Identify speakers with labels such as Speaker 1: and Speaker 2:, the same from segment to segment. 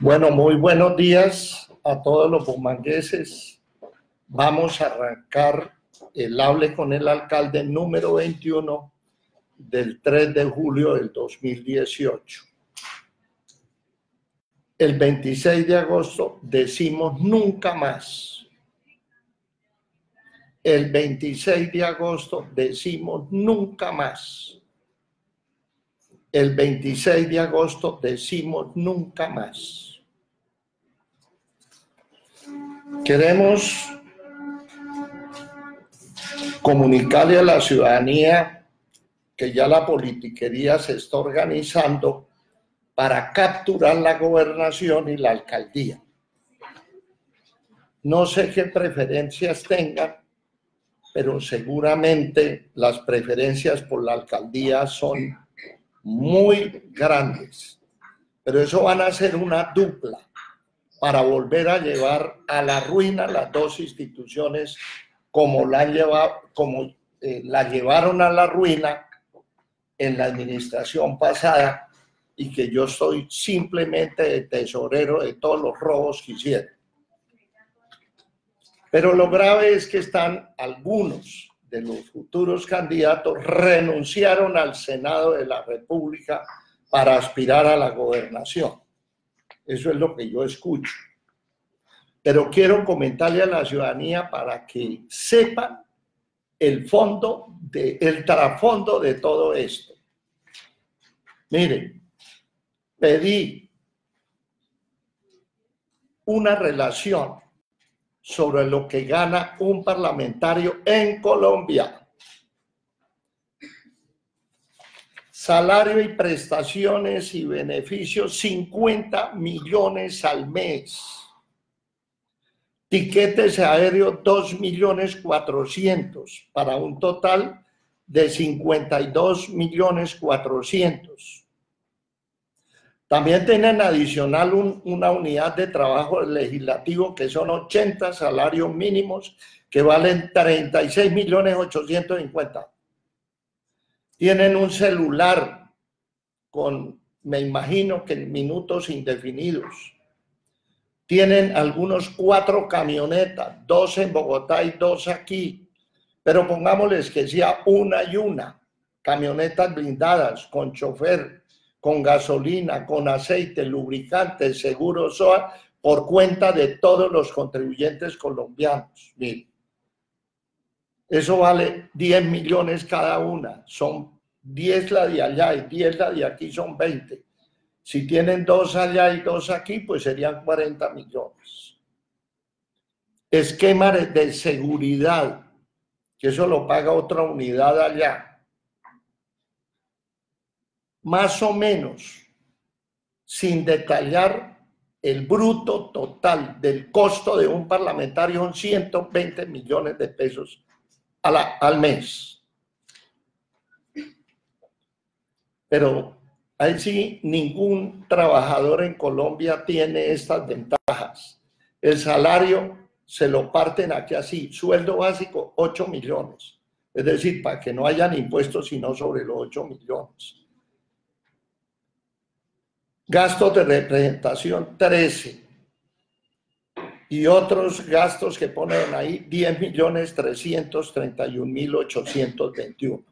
Speaker 1: Bueno, muy buenos días a todos los bumangueses. Vamos a arrancar el hable con el alcalde número 21 del 3 de julio del 2018. El 26 de agosto decimos nunca más. El 26 de agosto decimos nunca más. El 26 de agosto decimos nunca más. Queremos comunicarle a la ciudadanía que ya la politiquería se está organizando para capturar la gobernación y la alcaldía. No sé qué preferencias tengan, pero seguramente las preferencias por la alcaldía son muy grandes. Pero eso van a ser una dupla para volver a llevar a la ruina las dos instituciones como eh, la llevaron a la ruina en la administración pasada y que yo soy simplemente tesorero de todos los robos que hicieron. Pero lo grave es que están algunos de los futuros candidatos renunciaron al Senado de la República para aspirar a la gobernación. Eso es lo que yo escucho. Pero quiero comentarle a la ciudadanía para que sepan el fondo, de, el trasfondo de todo esto. Miren, pedí una relación sobre lo que gana un parlamentario en Colombia. Salario y prestaciones y beneficios, 50 millones al mes Tiquetes aéreos 2 millones 400 para un total de 52 millones 400. También tienen adicional una unidad de trabajo legislativo que son 80 salarios mínimos que valen 36 millones 850. Tienen un celular con, me imagino que minutos indefinidos tienen algunos cuatro camionetas, dos en Bogotá y dos aquí, pero pongámosles que sea una y una, camionetas blindadas con chofer, con gasolina, con aceite, lubricante, seguro SOA, por cuenta de todos los contribuyentes colombianos. Miren, eso vale 10 millones cada una, son 10 la de allá y 10 la de aquí, son 20 si tienen dos allá y dos aquí, pues serían 40 millones. Esquema de seguridad, que eso lo paga otra unidad allá. Más o menos, sin detallar el bruto total del costo de un parlamentario son 120 millones de pesos al mes. Pero Ahí sí, ningún trabajador en Colombia tiene estas ventajas. El salario se lo parten aquí así, sueldo básico 8 millones. Es decir, para que no hayan impuestos sino sobre los 8 millones. Gastos de representación 13. Y otros gastos que ponen ahí 10 millones 331 mil 821.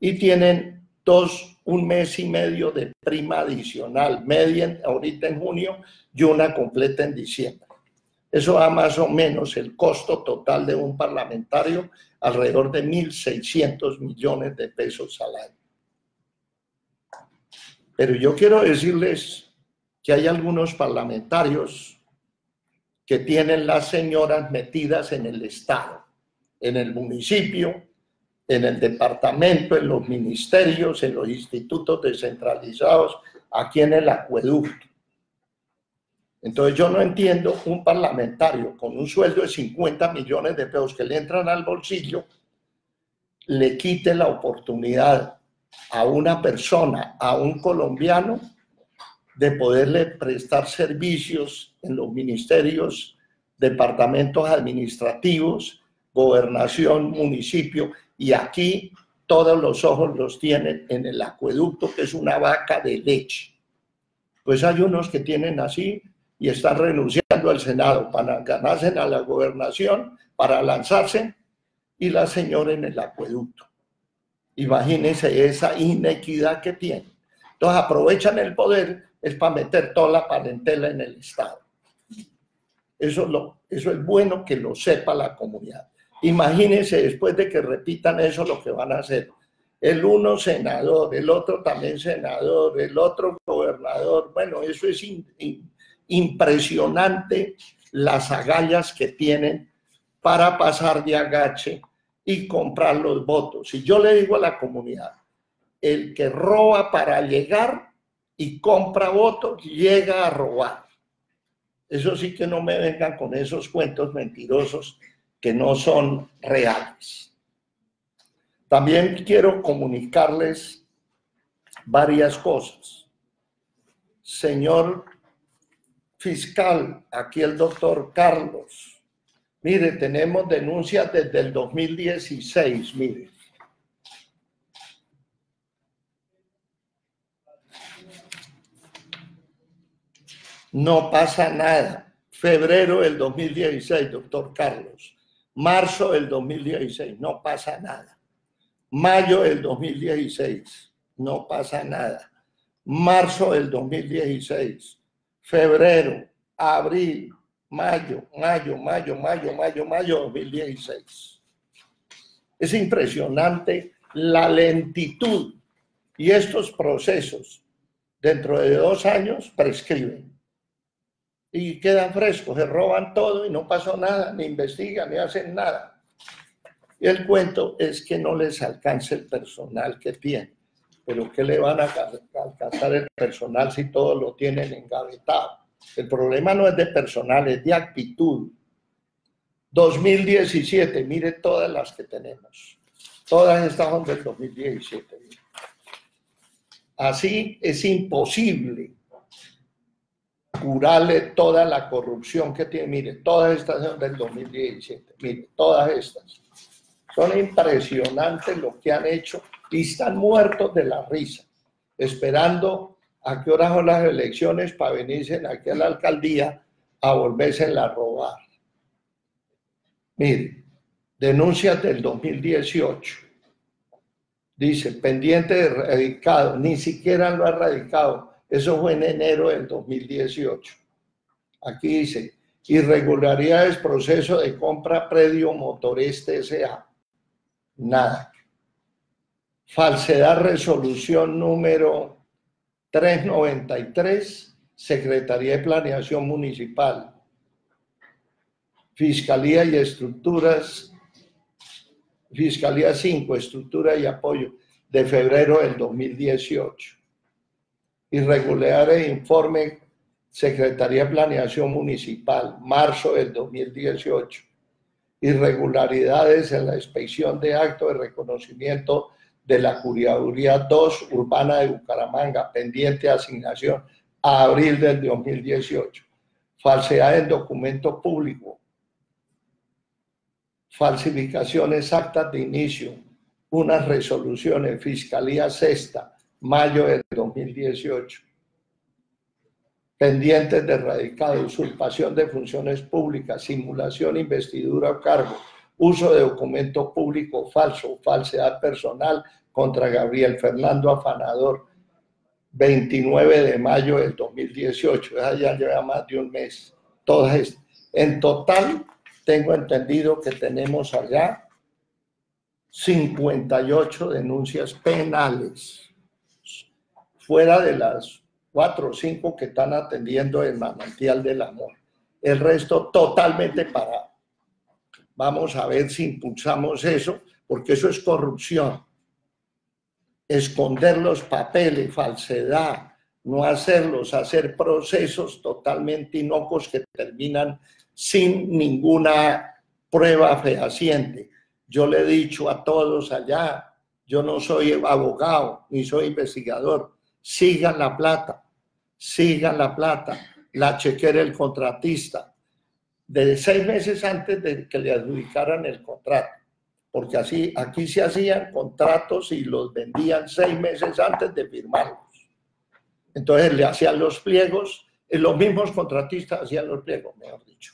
Speaker 1: Y tienen dos, un mes y medio de prima adicional, media ahorita en junio y una completa en diciembre. Eso da más o menos el costo total de un parlamentario, alrededor de 1.600 millones de pesos al año. Pero yo quiero decirles que hay algunos parlamentarios que tienen las señoras metidas en el Estado, en el municipio, en el departamento, en los ministerios, en los institutos descentralizados, aquí en el acueducto. Entonces yo no entiendo un parlamentario con un sueldo de 50 millones de pesos que le entran al bolsillo, le quite la oportunidad a una persona, a un colombiano, de poderle prestar servicios en los ministerios, departamentos administrativos, gobernación, municipio, y aquí todos los ojos los tienen en el acueducto, que es una vaca de leche. Pues hay unos que tienen así y están renunciando al Senado para ganarse a la gobernación, para lanzarse, y la señora en el acueducto. Imagínense esa inequidad que tienen. Entonces aprovechan el poder, es para meter toda la parentela en el Estado. Eso, lo, eso es bueno que lo sepa la comunidad. Imagínense después de que repitan eso lo que van a hacer. El uno senador, el otro también senador, el otro gobernador. Bueno, eso es impresionante las agallas que tienen para pasar de agache y comprar los votos. Y yo le digo a la comunidad, el que roba para llegar y compra votos, llega a robar. Eso sí que no me vengan con esos cuentos mentirosos que no son reales. También quiero comunicarles varias cosas. Señor fiscal, aquí el doctor Carlos. Mire, tenemos denuncias desde el 2016, mire. No pasa nada. Febrero del 2016, doctor Carlos. Marzo del 2016, no pasa nada. Mayo del 2016, no pasa nada. Marzo del 2016, febrero, abril, mayo, mayo, mayo, mayo, mayo, mayo 2016. Es impresionante la lentitud y estos procesos dentro de dos años prescriben y quedan frescos, se roban todo y no pasó nada, ni investigan, ni hacen nada. Y el cuento es que no les alcanza el personal que tienen. Pero ¿qué le van a alcanzar el personal si todo lo tienen engavetado? El problema no es de personal, es de actitud. 2017, mire todas las que tenemos. Todas estas son del 2017. Así es imposible curarle toda la corrupción que tiene. Mire, todas estas son del 2017. Mire, todas estas. Son impresionantes lo que han hecho y están muertos de la risa, esperando a qué hora son las elecciones para venirse aquí a la alcaldía a volverse a robar. Mire, denuncias del 2018. Dice, pendiente de radicado, ni siquiera lo ha radicado eso fue en enero del 2018. Aquí dice, irregularidades, proceso de compra predio Motoreste S.A. Nada. Falsedad, resolución número 393, Secretaría de Planeación Municipal. Fiscalía y estructuras, Fiscalía 5, estructura y apoyo, de febrero del 2018 irregulares informe Secretaría de Planeación Municipal, marzo del 2018. Irregularidades en la inspección de acto de reconocimiento de la Curiaduría 2 Urbana de Bucaramanga, pendiente de asignación a abril del 2018. Falsedad en documento público. Falsificaciones actas de inicio. Unas resoluciones, Fiscalía Sexta, mayo del 2018. Pendientes de radicado, usurpación de funciones públicas, simulación, investidura o cargo, uso de documento público falso, falsedad personal contra Gabriel Fernando Afanador, 29 de mayo del 2018. ya lleva más de un mes. Todas. En total, tengo entendido que tenemos allá 58 denuncias penales fuera de las cuatro o cinco que están atendiendo el manantial del amor. El resto totalmente parado. Vamos a ver si impulsamos eso, porque eso es corrupción. Esconder los papeles, falsedad, no hacerlos, hacer procesos totalmente inocuos que terminan sin ninguna prueba fehaciente. Yo le he dicho a todos allá, yo no soy abogado ni soy investigador, sigan la plata, sigan la plata, la chequera el contratista, de seis meses antes de que le adjudicaran el contrato. porque así aquí se hacían contratos y los vendían seis meses antes de firmarlos. Entonces le hacían los pliegos, eh, los mismos contratistas hacían los pliegos, mejor dicho.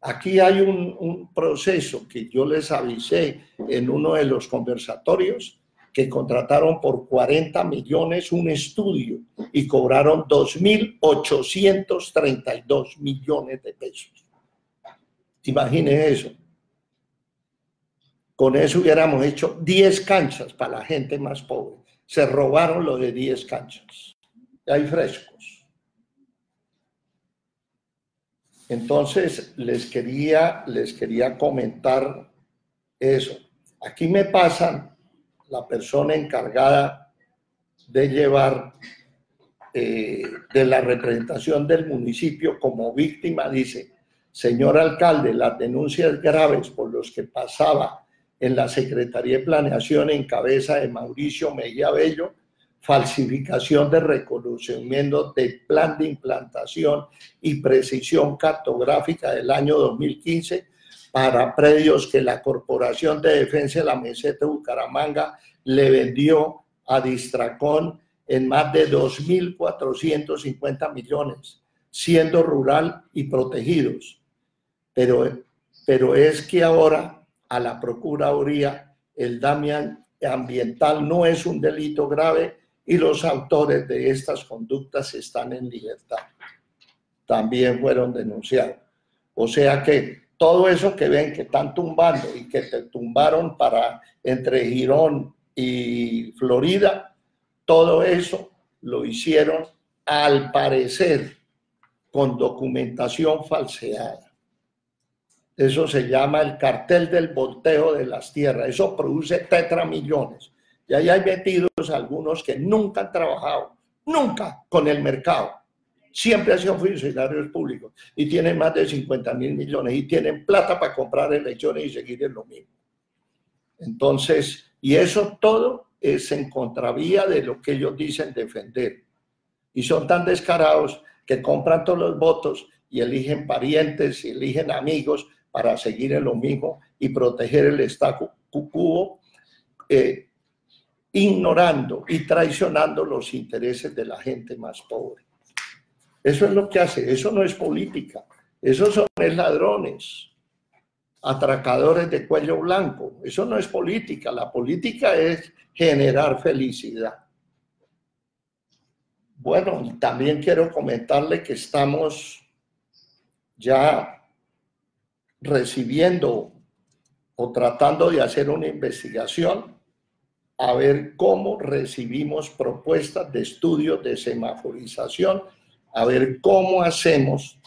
Speaker 1: Aquí hay un, un proceso que yo les avisé en uno de los conversatorios, que contrataron por 40 millones un estudio y cobraron 2.832 millones de pesos. Imaginen eso. Con eso hubiéramos hecho 10 canchas para la gente más pobre. Se robaron lo de 10 canchas. Hay frescos. Entonces, les quería, les quería comentar eso. Aquí me pasan la persona encargada de llevar eh, de la representación del municipio como víctima, dice, señor alcalde, las denuncias graves por los que pasaba en la Secretaría de Planeación en cabeza de Mauricio Mejía Bello, falsificación de reconocimiento del plan de implantación y precisión cartográfica del año 2015 para predios que la Corporación de Defensa de la Meseta de Bucaramanga le vendió a Distracón en más de 2.450 millones, siendo rural y protegidos. Pero, pero es que ahora a la Procuraduría el daño ambiental no es un delito grave y los autores de estas conductas están en libertad. También fueron denunciados. O sea que todo eso que ven que están tumbando y que te tumbaron para entre Girón y Florida, todo eso lo hicieron al parecer con documentación falseada. Eso se llama el cartel del volteo de las tierras. Eso produce tetramillones. Y ahí hay metidos algunos que nunca han trabajado, nunca con el mercado siempre han sido funcionarios públicos y tienen más de 50 mil millones y tienen plata para comprar elecciones y seguir en lo mismo. Entonces, y eso todo es en contravía de lo que ellos dicen defender. Y son tan descarados que compran todos los votos y eligen parientes y eligen amigos para seguir en lo mismo y proteger el Estado quo, eh, ignorando y traicionando los intereses de la gente más pobre. Eso es lo que hace, eso no es política, esos son ladrones, atracadores de cuello blanco, eso no es política, la política es generar felicidad. Bueno, también quiero comentarle que estamos ya recibiendo o tratando de hacer una investigación a ver cómo recibimos propuestas de estudios de semaforización a ver cómo hacemos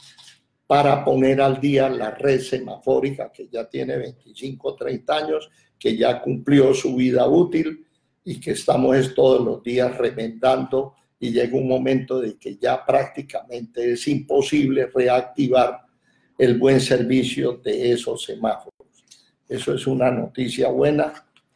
Speaker 1: para poner al día la red semafórica que ya tiene 25, 30 años, que ya cumplió su vida útil y que estamos todos los días remendando y llega un momento de que ya prácticamente es imposible reactivar el buen servicio de esos semáforos. Eso es una noticia buena.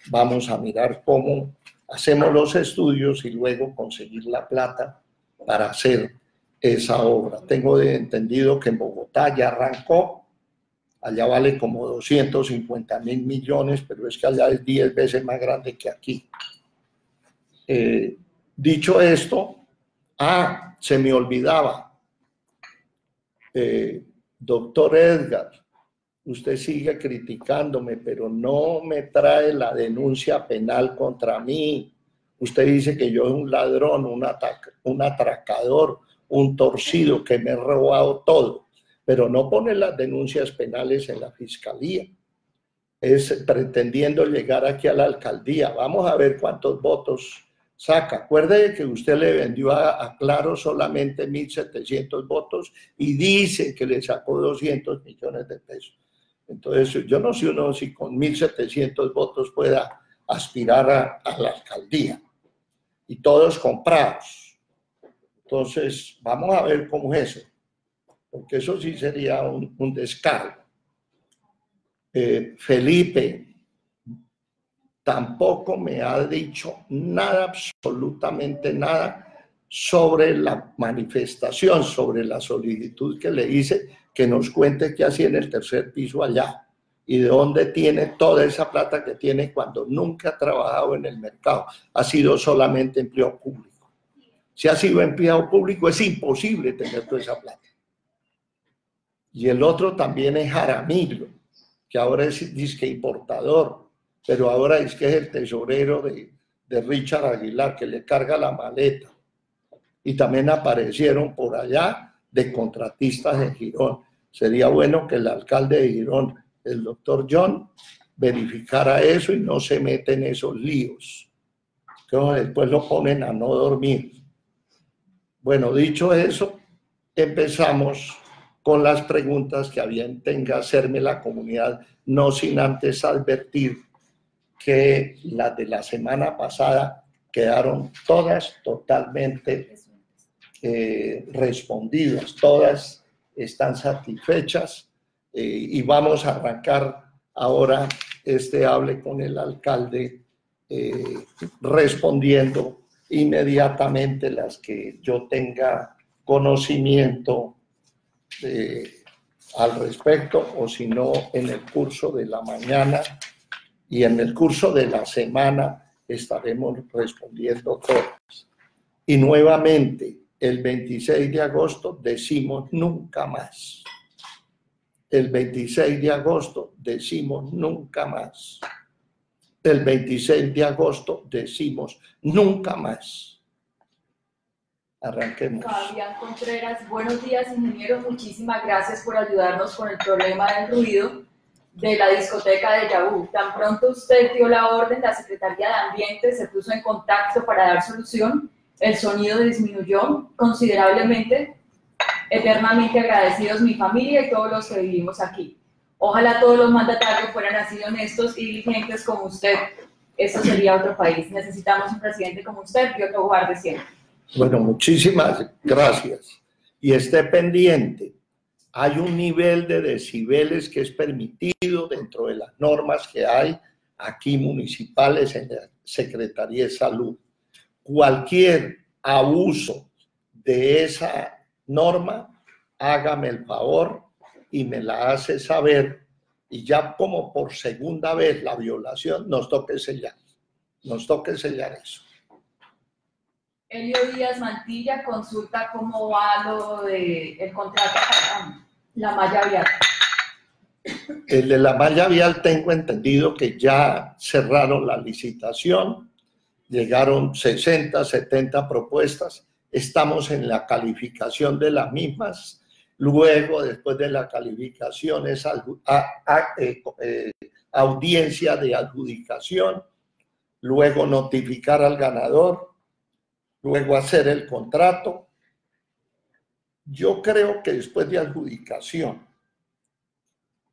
Speaker 1: Vamos a mirar cómo hacemos los estudios y luego conseguir la plata para hacer esa obra. Tengo entendido que en Bogotá ya arrancó, allá vale como 250 mil millones, pero es que allá es 10 veces más grande que aquí. Eh, dicho esto, ah, se me olvidaba, eh, doctor Edgar, usted sigue criticándome, pero no me trae la denuncia penal contra mí. Usted dice que yo soy un ladrón, un, un atracador, un torcido que me he robado todo, pero no pone las denuncias penales en la fiscalía. Es pretendiendo llegar aquí a la alcaldía. Vamos a ver cuántos votos saca. Acuerde que usted le vendió a, Claro solamente 1.700 votos y dice que le sacó 200 millones de pesos. Entonces, yo no sé uno si con 1.700 votos pueda aspirar a la alcaldía. Y todos comprados. Entonces, vamos a ver cómo es eso, porque eso sí sería un, un descargo. Eh, Felipe tampoco me ha dicho nada, absolutamente nada, sobre la manifestación, sobre la solicitud que le hice, que nos cuente qué hacía en el tercer piso allá. y de dónde tiene toda esa plata que tiene cuando nunca ha trabajado en el mercado, ha sido solamente empleado público. Si ha sido empleado público es imposible tener toda esa plata. Y el otro también es Jaramillo, que ahora es disque importador, pero ahora es que es el tesorero de, de Richard Aguilar, que le carga la maleta. Y también aparecieron por allá de contratistas de Girón. Sería bueno que el alcalde de Girón el doctor John verificara eso y no se mete en esos líos. Después lo ponen a no dormir. Bueno, dicho eso, empezamos con las preguntas que habían tenga hacerme la comunidad, no sin antes advertir que las de la semana pasada quedaron todas totalmente eh, respondidas, todas están satisfechas eh, y vamos a arrancar ahora este hable con el alcalde eh, respondiendo inmediatamente las que yo tenga conocimiento eh, al respecto o si no en el curso de la mañana y en el curso de la semana estaremos respondiendo todas. Y nuevamente, el 26 de agosto decimos nunca más el 26 de agosto decimos nunca más. El 26 de agosto decimos nunca más. Arranquemos.
Speaker 2: Fabián Contreras, buenos días, ingeniero. Muchísimas gracias por ayudarnos con el problema del ruido de la discoteca de Yahoo. Tan pronto usted dio la orden, la Secretaría de Ambiente se puso en contacto para dar solución. El sonido disminuyó considerablemente eternamente agradecidos mi familia y todos los que vivimos aquí. Ojalá todos los mandatarios fueran así honestos y diligentes como usted. Eso sería otro país. Necesitamos un presidente como usted y otro guarde siempre.
Speaker 1: Bueno, muchísimas gracias. Y esté pendiente. Hay un nivel de decibeles que es permitido dentro de las normas que hay aquí municipales en la Secretaría de Salud. Cualquier abuso de esa norma, hágame el favor y me la hace saber y ya como por segunda vez la violación nos toque sellar, nos toque sellar eso.
Speaker 2: Elio Díaz Mantilla consulta cómo va lo de el contrato para la malla vial.
Speaker 1: El de la malla vial tengo entendido que ya cerraron la licitación, llegaron 60, 70 propuestas estamos en la calificación de las mismas. Luego, después de la calificación, es eh, eh, audiencia de adjudicación. Luego, notificar al ganador. Luego, hacer el contrato. Yo creo que después de adjudicación,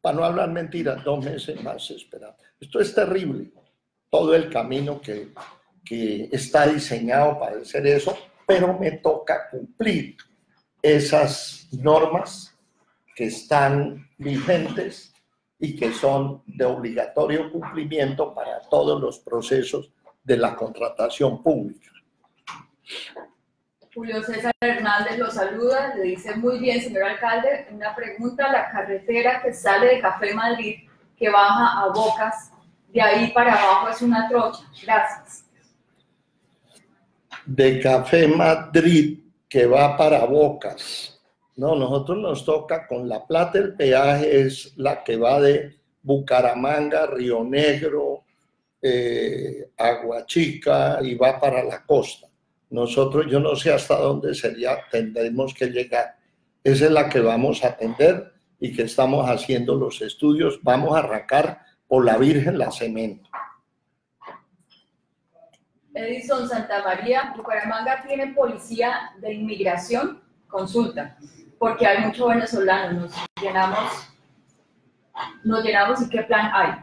Speaker 1: para no hablar mentiras, dos meses más esperar. Esto es terrible. Todo el camino que, que está diseñado para hacer eso pero me toca cumplir esas normas que están vigentes y que son de obligatorio cumplimiento para todos los procesos de la contratación pública.
Speaker 2: Julio César Hernández lo saluda, le dice muy bien, señor alcalde, una pregunta, la carretera que sale de Café Madrid, que baja a Bocas, de ahí para abajo es una trocha. Gracias
Speaker 1: de Café Madrid que va para Bocas. No, nosotros nos toca con la plata el peaje es la que va de Bucaramanga, Río Negro, eh, Aguachica y va para la costa. Nosotros yo no sé hasta dónde sería, tendremos que llegar. Esa es la que vamos a atender y que estamos haciendo los estudios. Vamos a arrancar por la Virgen la Cemento.
Speaker 2: Edison Santa María, Bucaramanga tiene policía de inmigración, consulta, porque hay muchos venezolanos, nos llenamos, nos llenamos y qué plan hay.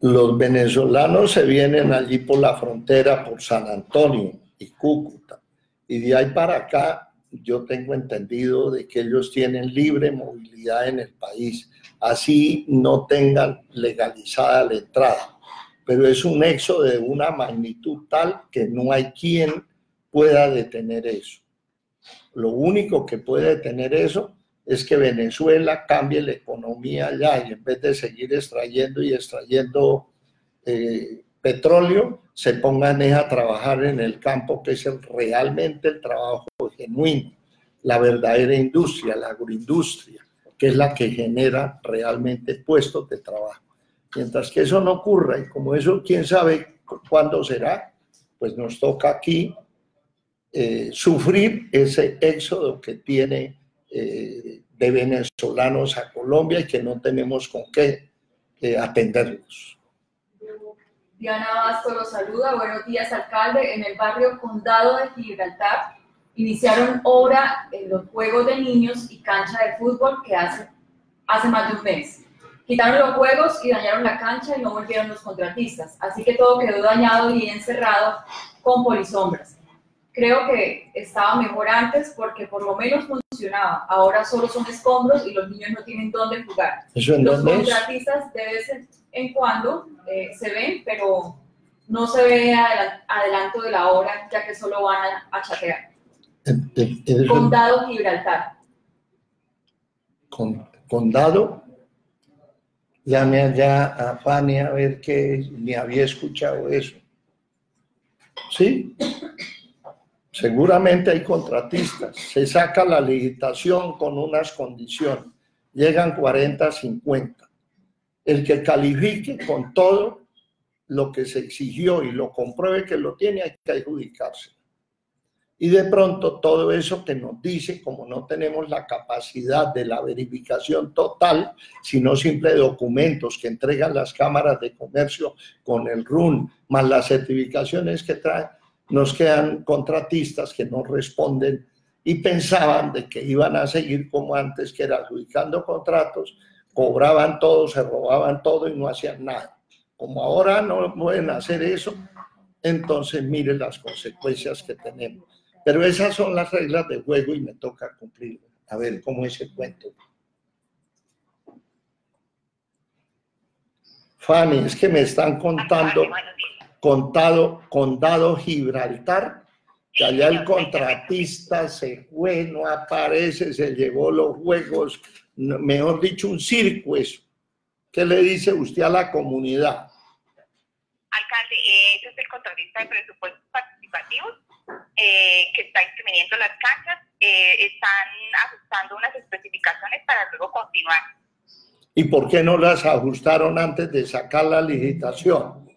Speaker 1: Los venezolanos se vienen allí por la frontera, por San Antonio y Cúcuta, y de ahí para acá yo tengo entendido de que ellos tienen libre movilidad en el país, así no tengan legalizada la entrada pero es un éxodo de una magnitud tal que no hay quien pueda detener eso. Lo único que puede detener eso es que Venezuela cambie la economía allá y en vez de seguir extrayendo y extrayendo eh, petróleo, se pongan a trabajar en el campo que es realmente el trabajo genuino, la verdadera industria, la agroindustria, que es la que genera realmente puestos de trabajo. Mientras que eso no ocurra y como eso quién sabe cuándo será, pues nos toca aquí eh, sufrir ese éxodo que tiene eh, de venezolanos a Colombia y que no tenemos con qué eh, atenderlos.
Speaker 2: Diana Vasco los saluda. Buenos días, alcalde. En el barrio Condado de Gibraltar iniciaron obra en los juegos de niños y cancha de fútbol que hace, hace más de un mes. Quitaron los juegos y dañaron la cancha y no volvieron los contratistas. Así que todo quedó dañado y encerrado con polisombras. Creo que estaba mejor antes porque por lo menos funcionaba. Ahora solo son escombros y los niños no tienen dónde jugar. los contratistas de vez en cuando eh, se ven, pero no se ve adelanto de la obra ya que solo van a, chatear. Condado Gibraltar.
Speaker 1: condado llame allá a Fanny a ver que ni había escuchado eso. ¿Sí? Seguramente hay contratistas. Se saca la licitación con unas condiciones. Llegan 40, 50. El que califique con todo lo que se exigió y lo compruebe que lo tiene, hay que adjudicarse. Y de pronto todo eso que nos dice, como no tenemos la capacidad de la verificación total, sino simple documentos que entregan las cámaras de comercio con el RUN, más las certificaciones que traen, nos quedan contratistas que no responden y pensaban de que iban a seguir como antes, que era adjudicando contratos, cobraban todo, se robaban todo y no hacían nada. Como ahora no pueden hacer eso, entonces miren las consecuencias que tenemos. Pero esas son las reglas del juego y me toca cumplir. A ver cómo es el cuento. Fanny, es que me están contando, contado, condado Gibraltar, que allá el contratista se fue, no aparece, se llevó los juegos, mejor dicho, un circo eso. ¿Qué le dice usted a la comunidad?
Speaker 3: Alcalde, eh, ese es el contratista de presupuestos participativos eh, que está interviniendo las canchas, eh, están ajustando unas especificaciones para luego continuar.
Speaker 1: ¿Y por qué no las ajustaron antes de sacar la licitación?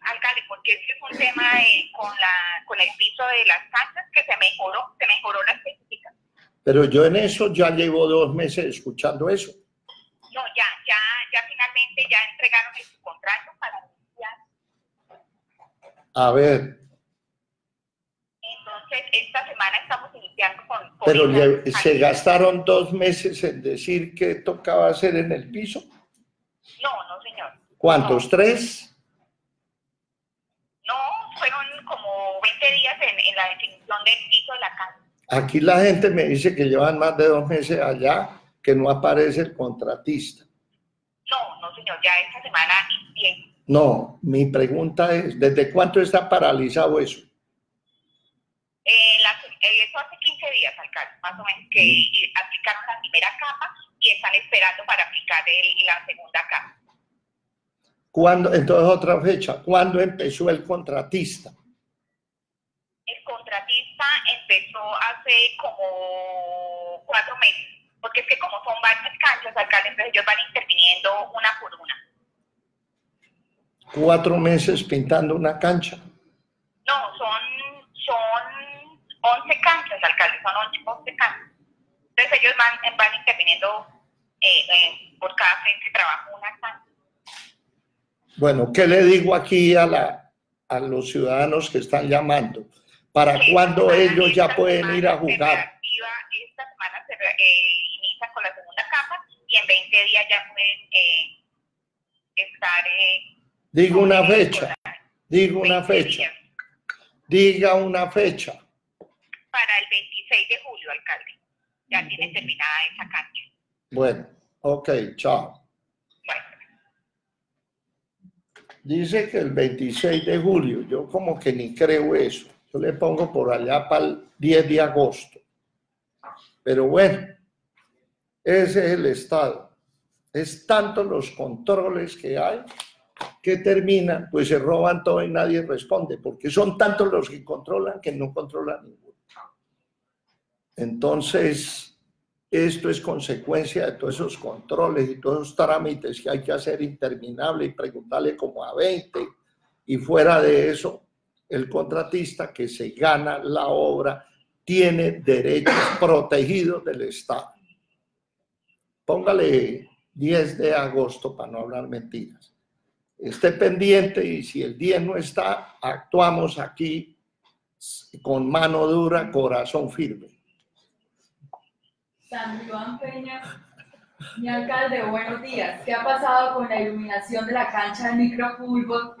Speaker 3: Alcalde, porque este es un tema eh, con, la, con el piso de las canchas que se mejoró, se mejoró la especificación.
Speaker 1: Pero yo en eso ya llevo dos meses escuchando eso.
Speaker 3: No, ya, ya, ya finalmente ya entregaron el contrato para
Speaker 1: A ver,
Speaker 3: esta semana estamos iniciando con...
Speaker 1: Pero se gastaron dos meses en decir que tocaba hacer en el piso.
Speaker 3: No, no, señor.
Speaker 1: ¿Cuántos? ¿Tres?
Speaker 3: No, fueron como 20 días en, la definición del piso de la casa.
Speaker 1: Aquí la gente me dice que llevan más de dos meses allá, que no aparece el contratista.
Speaker 3: No, no, señor, ya esta semana bien.
Speaker 1: No, mi pregunta es, ¿desde cuánto está paralizado eso?
Speaker 3: Eh, eh, eso hace 15 días, alcalde, más o menos, que aplicaron la primera capa y están esperando para aplicar la segunda capa.
Speaker 1: ¿Cuándo, entonces otra fecha, ¿cuándo empezó el contratista?
Speaker 3: El contratista empezó hace como cuatro meses, porque es que como son varias canchas, alcalde, entonces ellos van interviniendo una por una.
Speaker 1: ¿Cuatro meses pintando una cancha?
Speaker 3: No, son, son 11 canchas, alcalde, son 11 canchas. Entonces ellos van, van interviniendo eh, eh, por cada frente de trabajo una cancha.
Speaker 1: Bueno, ¿qué le digo aquí a, la, a los ciudadanos que están llamando? ¿Para cuándo ellos ya pueden ir a jugar?
Speaker 3: Esta semana se eh, inicia con la segunda capa y en 20 días ya pueden eh, estar... Eh,
Speaker 1: digo una fecha, digo una fecha, diga una fecha
Speaker 3: 26 de julio, alcalde. Ya tiene terminada esa cancha.
Speaker 1: Bueno, ok, chao. Bueno. Dice que el 26 de julio, yo como que ni creo eso. Yo le pongo por allá para el 10 de agosto. Pero bueno, Ese es el Estado. Es tanto los controles que hay que terminan, pues se roban todo y nadie responde, porque son tantos los que controlan que no controlan ninguno. Entonces, esto es consecuencia de todos esos controles y todos esos trámites que hay que hacer interminables y preguntarle como a 20 y fuera de eso, el contratista que se gana la obra tiene derechos protegidos del Estado. Póngale 10 de agosto para no hablar mentiras. Esté pendiente y si el 10 no está, actuamos aquí con mano dura, corazón firme.
Speaker 2: San Juan Peña, mi alcalde, buenos días. ¿Qué ha pasado con la iluminación de la cancha de microfútbol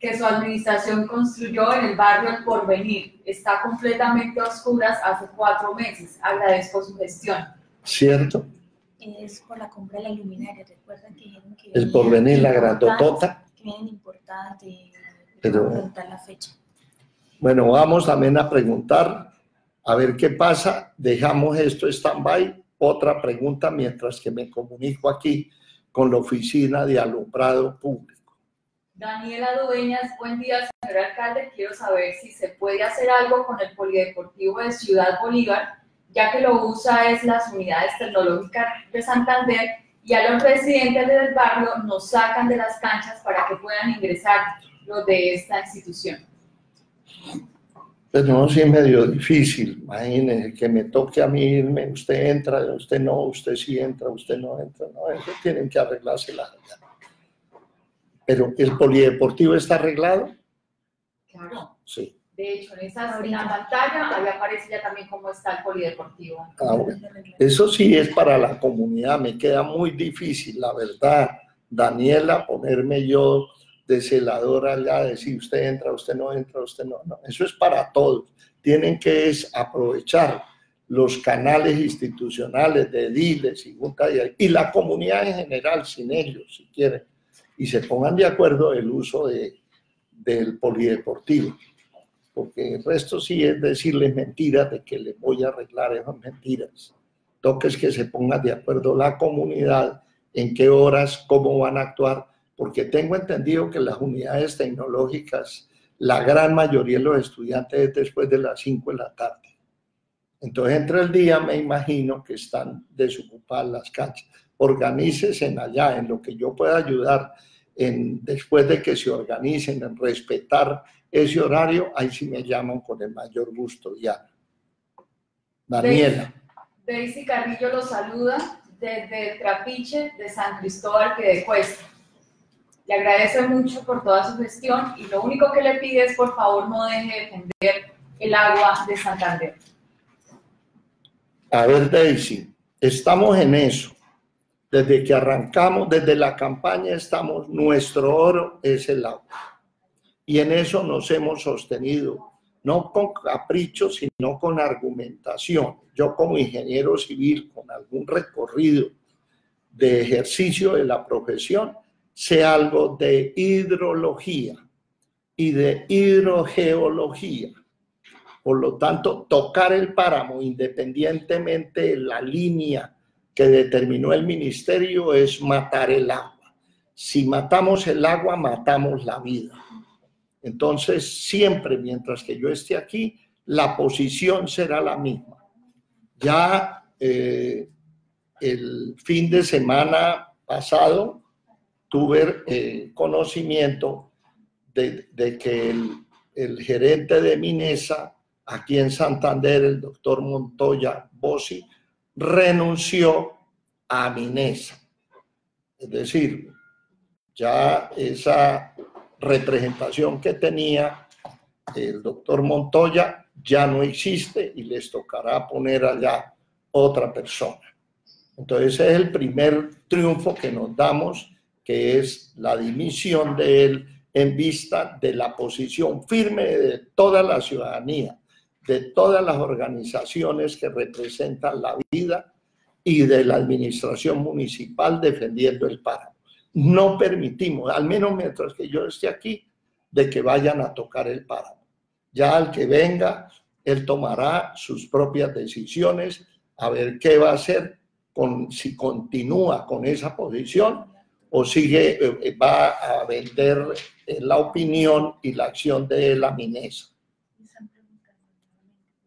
Speaker 2: que su administración construyó en el barrio El Porvenir. Está completamente a oscuras hace cuatro meses. Agradezco su gestión.
Speaker 1: ¿Cierto?
Speaker 4: Es por la compra de la luminaria. Recuerdan que dijeron que...
Speaker 1: El Porvenir, la grandotota.
Speaker 4: Que vienen importadas de,
Speaker 1: Pero-
Speaker 4: la fecha.
Speaker 1: Bueno, vamos también a preguntar, a ver qué pasa. Dejamos esto stand-by. Otra pregunta mientras que me comunico aquí con la oficina de alumbrado público.
Speaker 2: Daniela Dueñas, buen día, señor alcalde. Quiero saber si se puede hacer algo con el Polideportivo de Ciudad Bolívar, ya que lo usa es las unidades tecnológicas de Santander y a los residentes del barrio nos sacan de las canchas para que puedan ingresar los de esta institución.
Speaker 1: Pues no, sí es medio difícil. Imagínense que me toque a mí irme, usted entra, usted no, usted sí entra, usted no entra. No, eso tienen que arreglársela. ya. Pero el polideportivo está arreglado,
Speaker 2: Claro.
Speaker 1: sí.
Speaker 2: De hecho, en, esa, en la pantalla ahí aparece ya también cómo está el Polideportivo.
Speaker 1: Ah, bueno. Eso sí es para la comunidad, me queda muy difícil, la verdad. Daniela, ponerme yo de celadora allá, decir usted entra, usted no entra, usted no, no. Eso es para todos. Tienen que es aprovechar los canales institucionales de ediles y juntas y, la comunidad en general, sin ellos, si quieren, y se pongan de acuerdo el uso de, del polideportivo. Porque el resto sí es decirles mentiras de que les voy a arreglar esas mentiras toques que se pongan de acuerdo la comunidad en qué horas, cómo van a actuar, porque tengo entendido que las unidades tecnológicas, la gran mayoría de los estudiantes es después de las 5 de la tarde. Entonces, entre el día me imagino que están desocupadas las canchas. Organícese allá, en lo que yo pueda ayudar, en, después de que se organicen, en respetar ese horario, ahí sí me llaman con el mayor gusto, ya. Daniela.
Speaker 2: Daisy Carrillo los saluda desde Trapiche de San Cristóbal que de Cuesta. Le agradece mucho por toda su gestión y lo único que le pide es por favor no deje de defender el agua de Santander.
Speaker 1: A ver, Daisy, estamos en eso. Desde que arrancamos, desde la campaña estamos, nuestro oro es el agua. Y en eso nos hemos sostenido, no con capricho, sino con argumentación. Yo como ingeniero civil, con algún recorrido de ejercicio de la profesión, sé algo de hidrología y de hidrogeología. Por lo tanto, tocar el páramo independientemente de la línea que determinó el ministerio es matar el agua. Si matamos el agua, matamos la vida. Entonces, siempre mientras que yo esté aquí, la posición será la misma. Ya eh, el fin de semana pasado tuve eh, conocimiento de, que el, el, gerente de Minesa, aquí en Santander, el doctor Montoya Bossi, renunció a Minesa. Es decir, ya esa representación que tenía el doctor Montoya ya no existe y les tocará poner allá otra persona. Entonces ese es el primer triunfo que nos damos, que es la dimisión de él en vista de la posición firme de toda la ciudadanía, de todas las organizaciones que representan la vida y de la administración municipal defendiendo el páramo. No permitimos, al menos mientras que yo esté aquí, de que vayan a tocar el páramo. Ya al que venga, él tomará sus propias decisiones a ver qué va a hacer con, si continúa con esa posición o sigue, eh, va a vender eh, la opinión y la acción de la Minesa.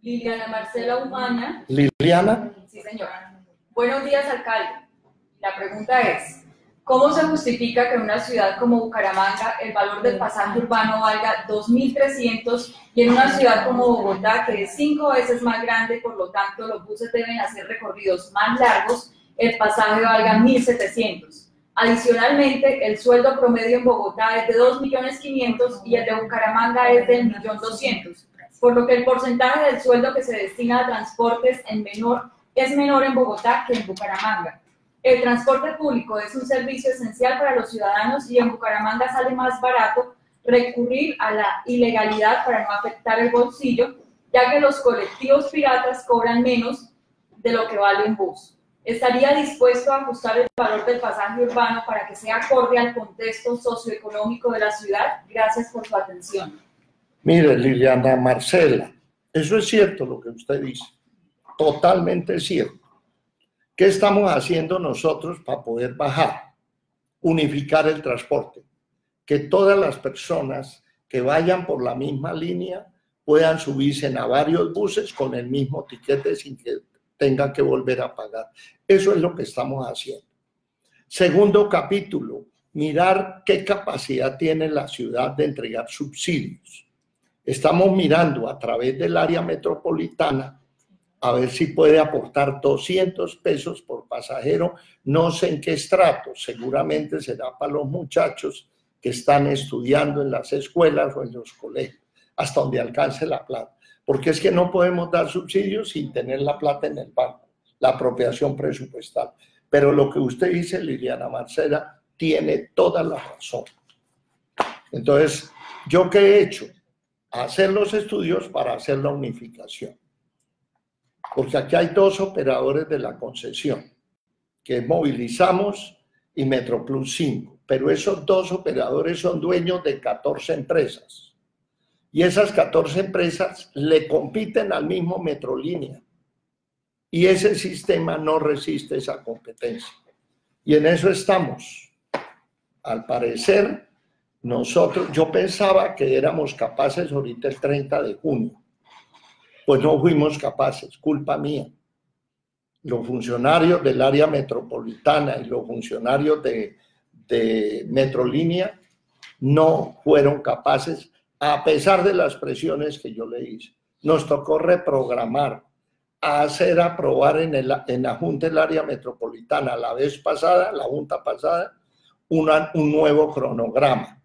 Speaker 2: Liliana Marcela Humana.
Speaker 1: Liliana.
Speaker 2: Sí, señora. Buenos días, alcalde. La pregunta es, ¿cómo se justifica que en una ciudad como Bucaramanga el valor del pasaje urbano valga 2.300 y en una ciudad como Bogotá, que es cinco veces más grande, por lo tanto los buses deben hacer recorridos más largos, el pasaje valga 1.700? Adicionalmente, el sueldo promedio en Bogotá es de 2.500.000 y el de Bucaramanga es de 1.200.000, por lo que el porcentaje del sueldo que se destina a transportes en menor, es menor en Bogotá que en Bucaramanga. El transporte público es un servicio esencial para los ciudadanos y en Bucaramanga sale más barato recurrir a la ilegalidad para no afectar el bolsillo, ya que los colectivos piratas cobran menos de lo que vale un bus. ¿Estaría dispuesto a ajustar el valor del pasaje urbano para que sea acorde al contexto socioeconómico de la ciudad? Gracias por su atención.
Speaker 1: Mire, Liliana Marcela, eso es cierto lo que usted dice, totalmente cierto. ¿Qué estamos haciendo nosotros para poder bajar? Unificar el transporte. Que todas las personas que vayan por la misma línea puedan subirse a varios buses con el mismo tiquete sin que tengan que volver a pagar. Eso es lo que estamos haciendo. Segundo capítulo, mirar qué capacidad tiene la ciudad de entregar subsidios. Estamos mirando a través del área metropolitana a ver si puede aportar 200 pesos por pasajero, no sé en qué estrato, seguramente será para los muchachos que están estudiando en las escuelas o en los colegios, hasta donde alcance la plata. Porque es que no podemos dar subsidios sin tener la plata en el banco, la apropiación presupuestal. Pero lo que usted dice, Liliana Marcela, tiene toda la razón. Entonces, ¿yo qué he hecho? Hacer los estudios para hacer la unificación porque aquí hay dos operadores de la concesión, que movilizamos y Metroplus 5, pero esos dos operadores son dueños de 14 empresas. Y esas 14 empresas le compiten al mismo Metrolínea. Y ese sistema no resiste esa competencia. Y en eso estamos. Al parecer, nosotros, yo pensaba que éramos capaces ahorita el 30 de junio pues no fuimos capaces, culpa mía. Los funcionarios del área metropolitana y los funcionarios de, de Metrolínea no fueron capaces, a pesar de las presiones que yo le hice. Nos tocó reprogramar, hacer aprobar en, la Junta del Área Metropolitana la vez pasada, la Junta pasada, un nuevo cronograma.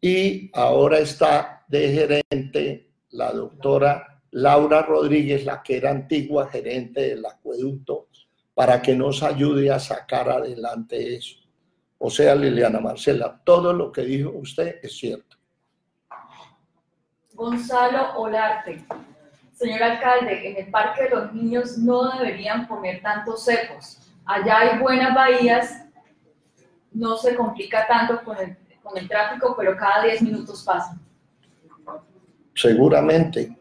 Speaker 1: Y ahora está de gerente la doctora Laura Rodríguez, la que era antigua gerente del acueducto, para que nos ayude a sacar adelante eso. O sea, Liliana Marcela, todo lo que dijo usted es cierto.
Speaker 2: Gonzalo Olarte. Señor alcalde, en el Parque de los Niños no deberían poner tantos cepos. Allá hay buenas bahías, no se complica tanto con el, con el tráfico, pero cada 10 minutos pasa.
Speaker 1: Seguramente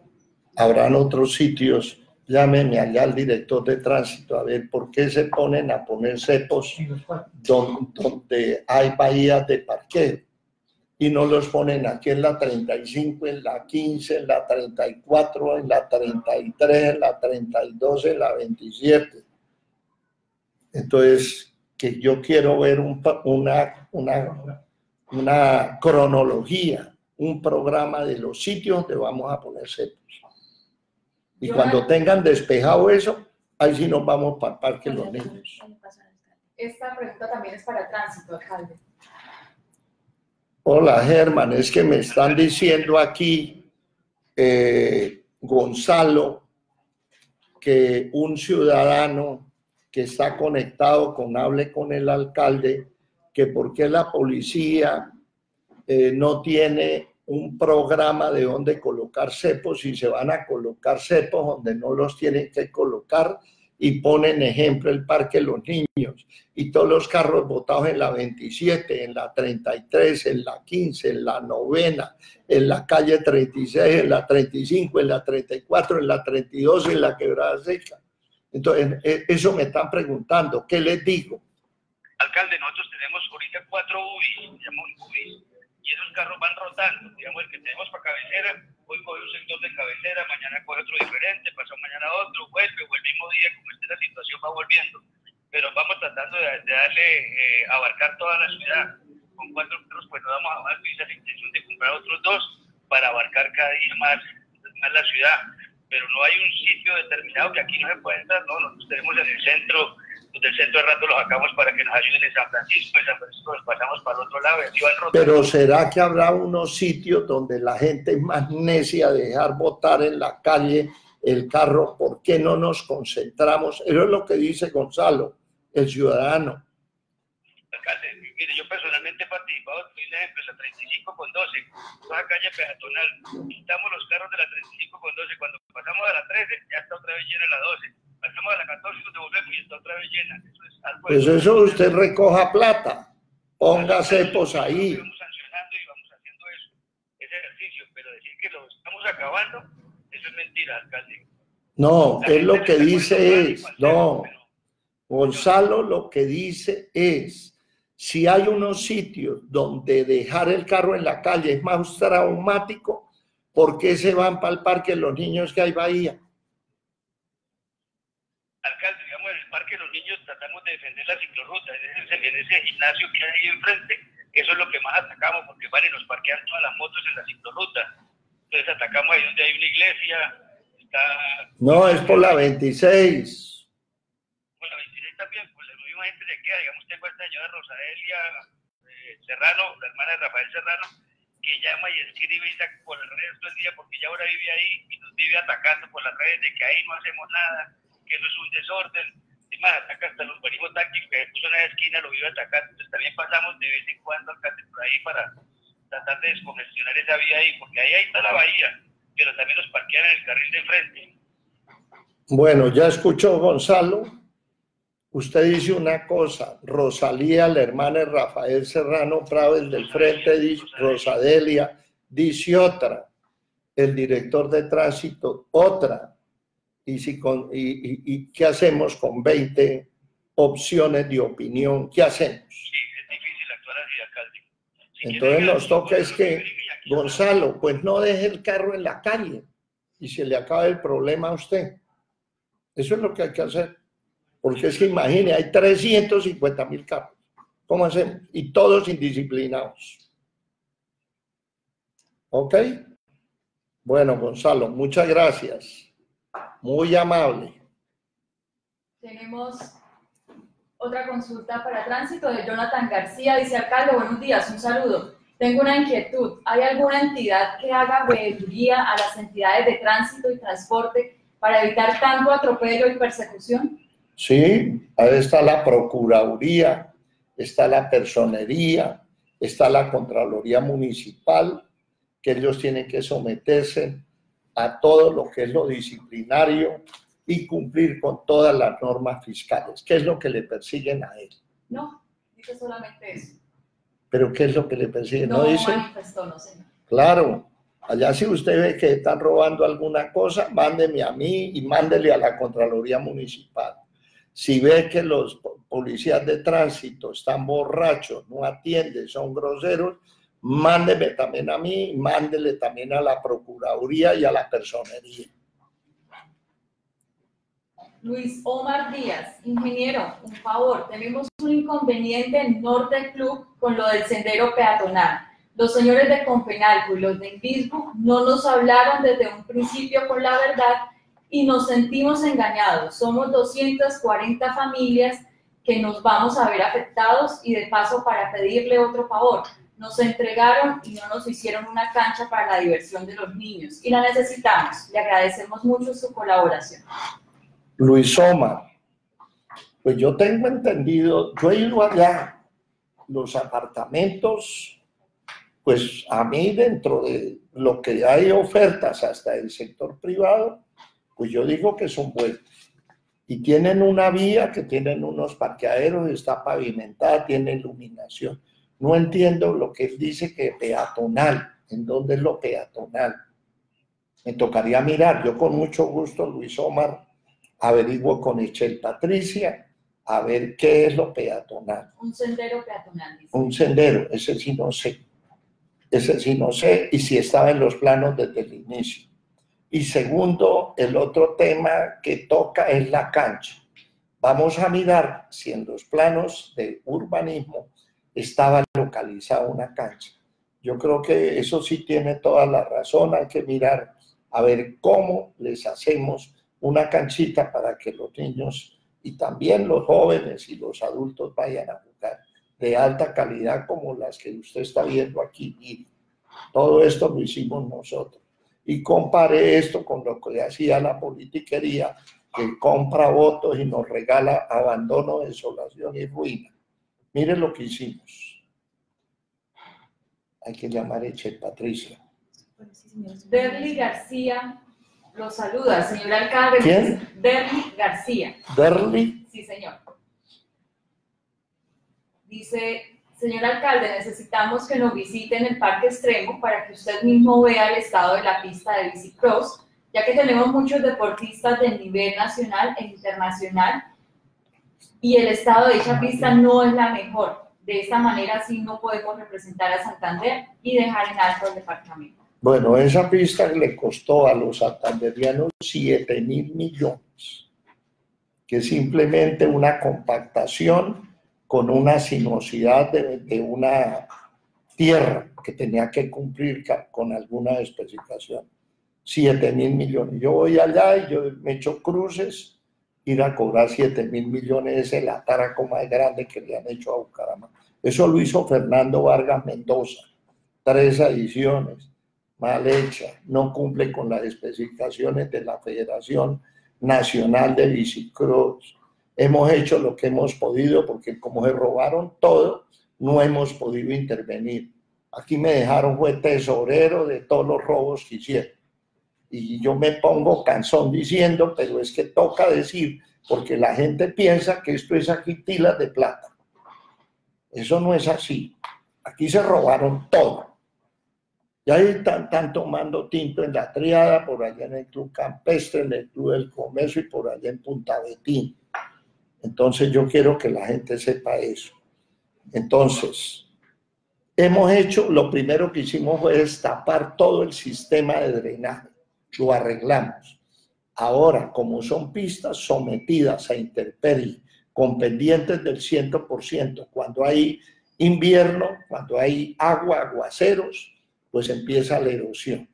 Speaker 1: habrán otros sitios, llámeme allá al director de tránsito a ver por qué se ponen a poner cepos donde, hay bahías de parqueo y no los ponen aquí en la 35, en la 15, en la 34, en la 33, en la 32, en la 27. Entonces, que yo quiero ver una, una, una cronología, un programa de los sitios donde vamos a poner cepos. Y cuando tengan despejado eso, ahí sí nos vamos para el Parque Los Niños.
Speaker 2: Esta pregunta también es para tránsito, alcalde.
Speaker 1: Hola, Germán. Es que me están diciendo aquí, eh, Gonzalo, que un ciudadano que está conectado con Hable con el alcalde, que por qué la policía eh, no tiene un programa de dónde colocar cepos y se van a colocar cepos donde no los tienen que colocar y ponen ejemplo el Parque Los Niños y todos los carros botados en la 27, en la 33, en la 15, en la novena, en la calle 36, en la 35, en la 34, en la 32, en la quebrada seca. Entonces, e- eso me están preguntando. ¿Qué les digo?
Speaker 5: Alcalde, nosotros tenemos ahorita cuatro UBIs, y esos carros van rotando. Digamos, el que tenemos para cabecera, hoy coge un sector de cabecera, mañana coge otro diferente, pasado mañana otro, vuelve, o el mismo día, como esté la situación, va volviendo. Pero vamos tratando de, de darle, eh, abarcar toda la ciudad. Con cuatro carros, pues no vamos a más, esa la intención de comprar otros dos para abarcar cada día más, más la ciudad. Pero no hay un sitio determinado que aquí no se puede entrar, no, nosotros tenemos en el centro pues del centro de rato los sacamos para que nos ayuden en San Francisco, en San Francisco los pasamos para el otro lado y así van rotando.
Speaker 1: Pero ¿será que habrá unos sitios donde la gente es más necia de dejar botar en la calle el carro? ¿Por qué no nos concentramos? Eso es lo que dice Gonzalo, el ciudadano.
Speaker 5: Alcalde, mire, yo personalmente he participado, por ejemplo, la 35 con 12, una calle peatonal, quitamos los carros de la 35 con 12, cuando pasamos a la 13 ya está otra vez llena la 12, pasamos a la 14 y nos devolvemos y está otra vez llena. Eso es algo
Speaker 1: Pues eso usted recoja plata, ponga cepos ahí.
Speaker 5: Vamos sancionando y vamos haciendo eso, ese ejercicio, pero decir que lo estamos acabando, eso es mentira, alcalde.
Speaker 1: No,
Speaker 5: La
Speaker 1: él lo que dice es, no,
Speaker 5: pero-
Speaker 1: Gonzalo lo que dice es, si hay unos sitios donde dejar el carro en la calle es más traumático, ¿por qué se van para el parque los niños que hay bahía?
Speaker 5: Alcalde, digamos, en el parque de los niños tratamos de defender la ciclorruta, en ese, en ese gimnasio que hay ahí enfrente, eso es lo que más atacamos, porque vale, nos parquean todas las motos en la ciclorruta. Entonces atacamos ahí donde hay una iglesia, está
Speaker 1: No, es por la 26.
Speaker 5: con la 26 también, pues la misma gente se queda, digamos, tengo a esta señora Rosadelia eh, Serrano, la hermana de Rafael Serrano, que llama y escribe y saca por las redes todo el día, porque ella ahora vive ahí y nos vive atacando por las redes de que ahí no hacemos nada, que eso es un desorden. Es más, ataca hasta el urbanismo táctico que puso en la esquina, lo vive atacando. Entonces también pasamos de vez en cuando alcalde por ahí para tratar de descongestionar esa vía ahí, porque ahí, ahí está la bahía, pero también nos parquean en el carril de frente.
Speaker 1: Bueno, ya escuchó Gonzalo. Usted dice una cosa, Rosalía, la hermana de Rafael Serrano Prado, el del frente, dice, Rosadelia, dice otra. El director de tránsito, otra. Y, si con, y, y- y qué hacemos con 20 opciones de opinión? ¿Qué hacemos?
Speaker 5: Sí, es difícil actuar así, alcalde. Si
Speaker 1: Entonces nos toca es que, Gonzalo, pues no deje el carro en la calle y se le acaba el problema a usted. Eso es lo que hay que hacer. Porque es que imagine, hay 350 mil carros. ¿Cómo hacemos? Y todos indisciplinados. ¿Ok? Bueno, Gonzalo, muchas gracias. Muy amable.
Speaker 2: Tenemos otra consulta para tránsito de Jonathan García. Dice, alcalde, buenos días, un saludo. Tengo una inquietud. ¿Hay alguna entidad que haga veeduría a las entidades de tránsito y transporte para evitar tanto atropello y persecución?
Speaker 1: Sí, ahí está la Procuraduría, está la Personería, está la Contraloría Municipal, que ellos tienen que someterse a todo lo que es lo disciplinario y cumplir con todas las normas fiscales, que es lo que le persiguen a él.
Speaker 2: No, dice solamente eso.
Speaker 1: Pero ¿qué es lo que le persiguen?
Speaker 2: No,
Speaker 1: No dice,
Speaker 2: manifestó, no señor.
Speaker 1: claro, allá si usted ve que están robando alguna cosa, mándeme a mí y mándele a la Contraloría Municipal. Si ve que los po- policías de tránsito están borrachos, no atienden, son groseros, mándeme también a mí mándele también a la Procuraduría y a la Personería.
Speaker 2: Luis Omar Díaz, ingeniero, un favor, tenemos un inconveniente en Norte Club con lo del sendero peatonal. Los señores de Compenalco y los de Invisbu no nos hablaron desde un principio con la verdad y nos sentimos engañados. Somos 240 familias que nos vamos a ver afectados y de paso para pedirle otro favor. Nos entregaron y no nos hicieron una cancha para la diversión de los niños y la necesitamos. Le agradecemos mucho su colaboración.
Speaker 1: Luis Omar, pues yo tengo entendido, yo he ido allá, los apartamentos, pues a mí dentro de lo que hay ofertas hasta el sector privado, pues yo digo que son buenos. Y tienen una vía que tienen unos parqueaderos, está pavimentada, tiene iluminación. No entiendo lo que él dice que peatonal, ¿en dónde es lo peatonal? Me tocaría mirar, yo con mucho gusto, Luis Omar, averiguo con Echel Patricia a ver qué es lo peatonal.
Speaker 2: Un sendero peatonal. dice.
Speaker 1: Un sendero, ese sí no sé. Ese sí no sé y si estaba en los planos desde el inicio. Y segundo, el otro tema que toca es la cancha. Vamos a mirar si en los planos de urbanismo estaba localizada una cancha. Yo creo que eso sí tiene toda la razón. Hay que mirar a ver cómo les hacemos una canchita para que los niños y también los jóvenes y los adultos vayan a jugar de alta calidad como las que usted está viendo aquí. Mire, todo esto lo hicimos nosotros. Y compare esto con lo que hacía la politiquería, que compra votos y nos regala abandono, desolación y ruina. Mire lo que hicimos. Hay que llamar a Eche Patricia.
Speaker 2: Derly García lo saluda, señor alcalde.
Speaker 1: ¿Quién?
Speaker 2: Derly García.
Speaker 1: Derly,
Speaker 2: Sí, señor. Dice, señor alcalde, necesitamos que nos visiten el parque extremo para que usted mismo vea el estado de la pista de bicicross, ya que tenemos muchos deportistas de nivel nacional e internacional y el estado de dicha pista no es la mejor. De esta manera sí no podemos representar a Santander y dejar en alto el departamento.
Speaker 1: bueno, esa pista le costó a los santanderianos 7 mil millones, que es simplemente una compactación con una sinuosidad de, de una tierra que tenía que cumplir con alguna especificación. 7 mil millones. Yo voy allá y yo me echo cruces, ir a cobrar 7 mil millones es el ataraco más grande que le han hecho a Bucaramanga. Eso lo hizo Fernando Vargas Mendoza. Tres ediciones, mal hecha, no cumple con las especificaciones de la Federación Nacional de Bicicross. Hemos hecho lo que hemos podido porque como se robaron todo, no hemos podido intervenir. Aquí me dejaron fue tesorero de todos los robos que hicieron. Y yo me pongo cansón diciendo, pero es que toca decir, porque la gente piensa que esto es aquí pilas de plata. Eso no es así. Aquí se robaron todo. Ya ahí están, están tomando tinto en la triada, por allá en el Club Campestre, en el Club del Comercio y por allá en Punta Betín. Entonces yo quiero que la gente sepa eso. Entonces, hemos hecho, lo primero que hicimos fue destapar todo el sistema de drenaje. Lo arreglamos. Ahora, como son pistas sometidas a intemperie, con pendientes del 100%, cuando hay invierno, cuando hay agua, aguaceros, pues empieza la erosión.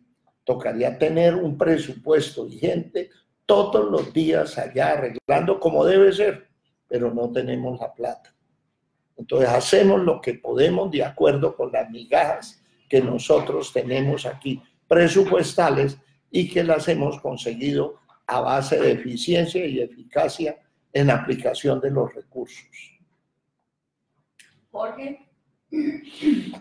Speaker 1: Tocaría tener un presupuesto y gente todos los días allá arreglando como debe ser, pero no tenemos la plata. Entonces hacemos lo que podemos de acuerdo con las migajas que nosotros tenemos aquí presupuestales y que las hemos conseguido a base de eficiencia y eficacia en aplicación de los recursos.
Speaker 2: Jorge.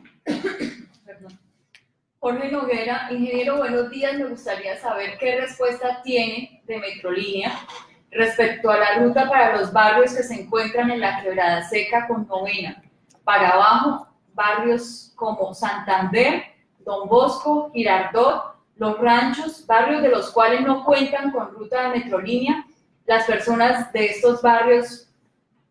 Speaker 2: Jorge Noguera, ingeniero, buenos días. Me gustaría saber qué respuesta tiene de Metrolínea respecto a la ruta para los barrios que se encuentran en la Quebrada Seca con Novena. Para abajo, barrios como Santander, Don Bosco, Girardot, Los Ranchos, barrios de los cuales no cuentan con ruta de Metrolínea. Las personas de estos barrios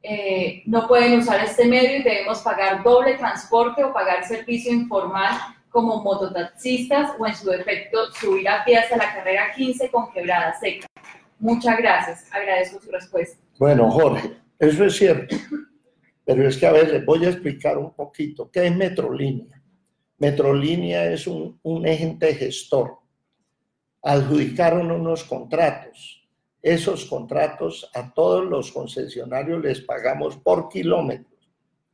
Speaker 2: eh, no pueden usar este medio y debemos pagar doble transporte o pagar servicio informal como mototaxistas o en su defecto subir a pie hasta la carrera 15 con quebrada seca. Muchas gracias. Agradezco su respuesta.
Speaker 1: Bueno, Jorge, eso es cierto. Pero es que, a ver, les voy a explicar un poquito. ¿Qué es Metrolínea? Metrolínea es un, un ente gestor. Adjudicaron unos contratos. Esos contratos a todos los concesionarios les pagamos por kilómetros.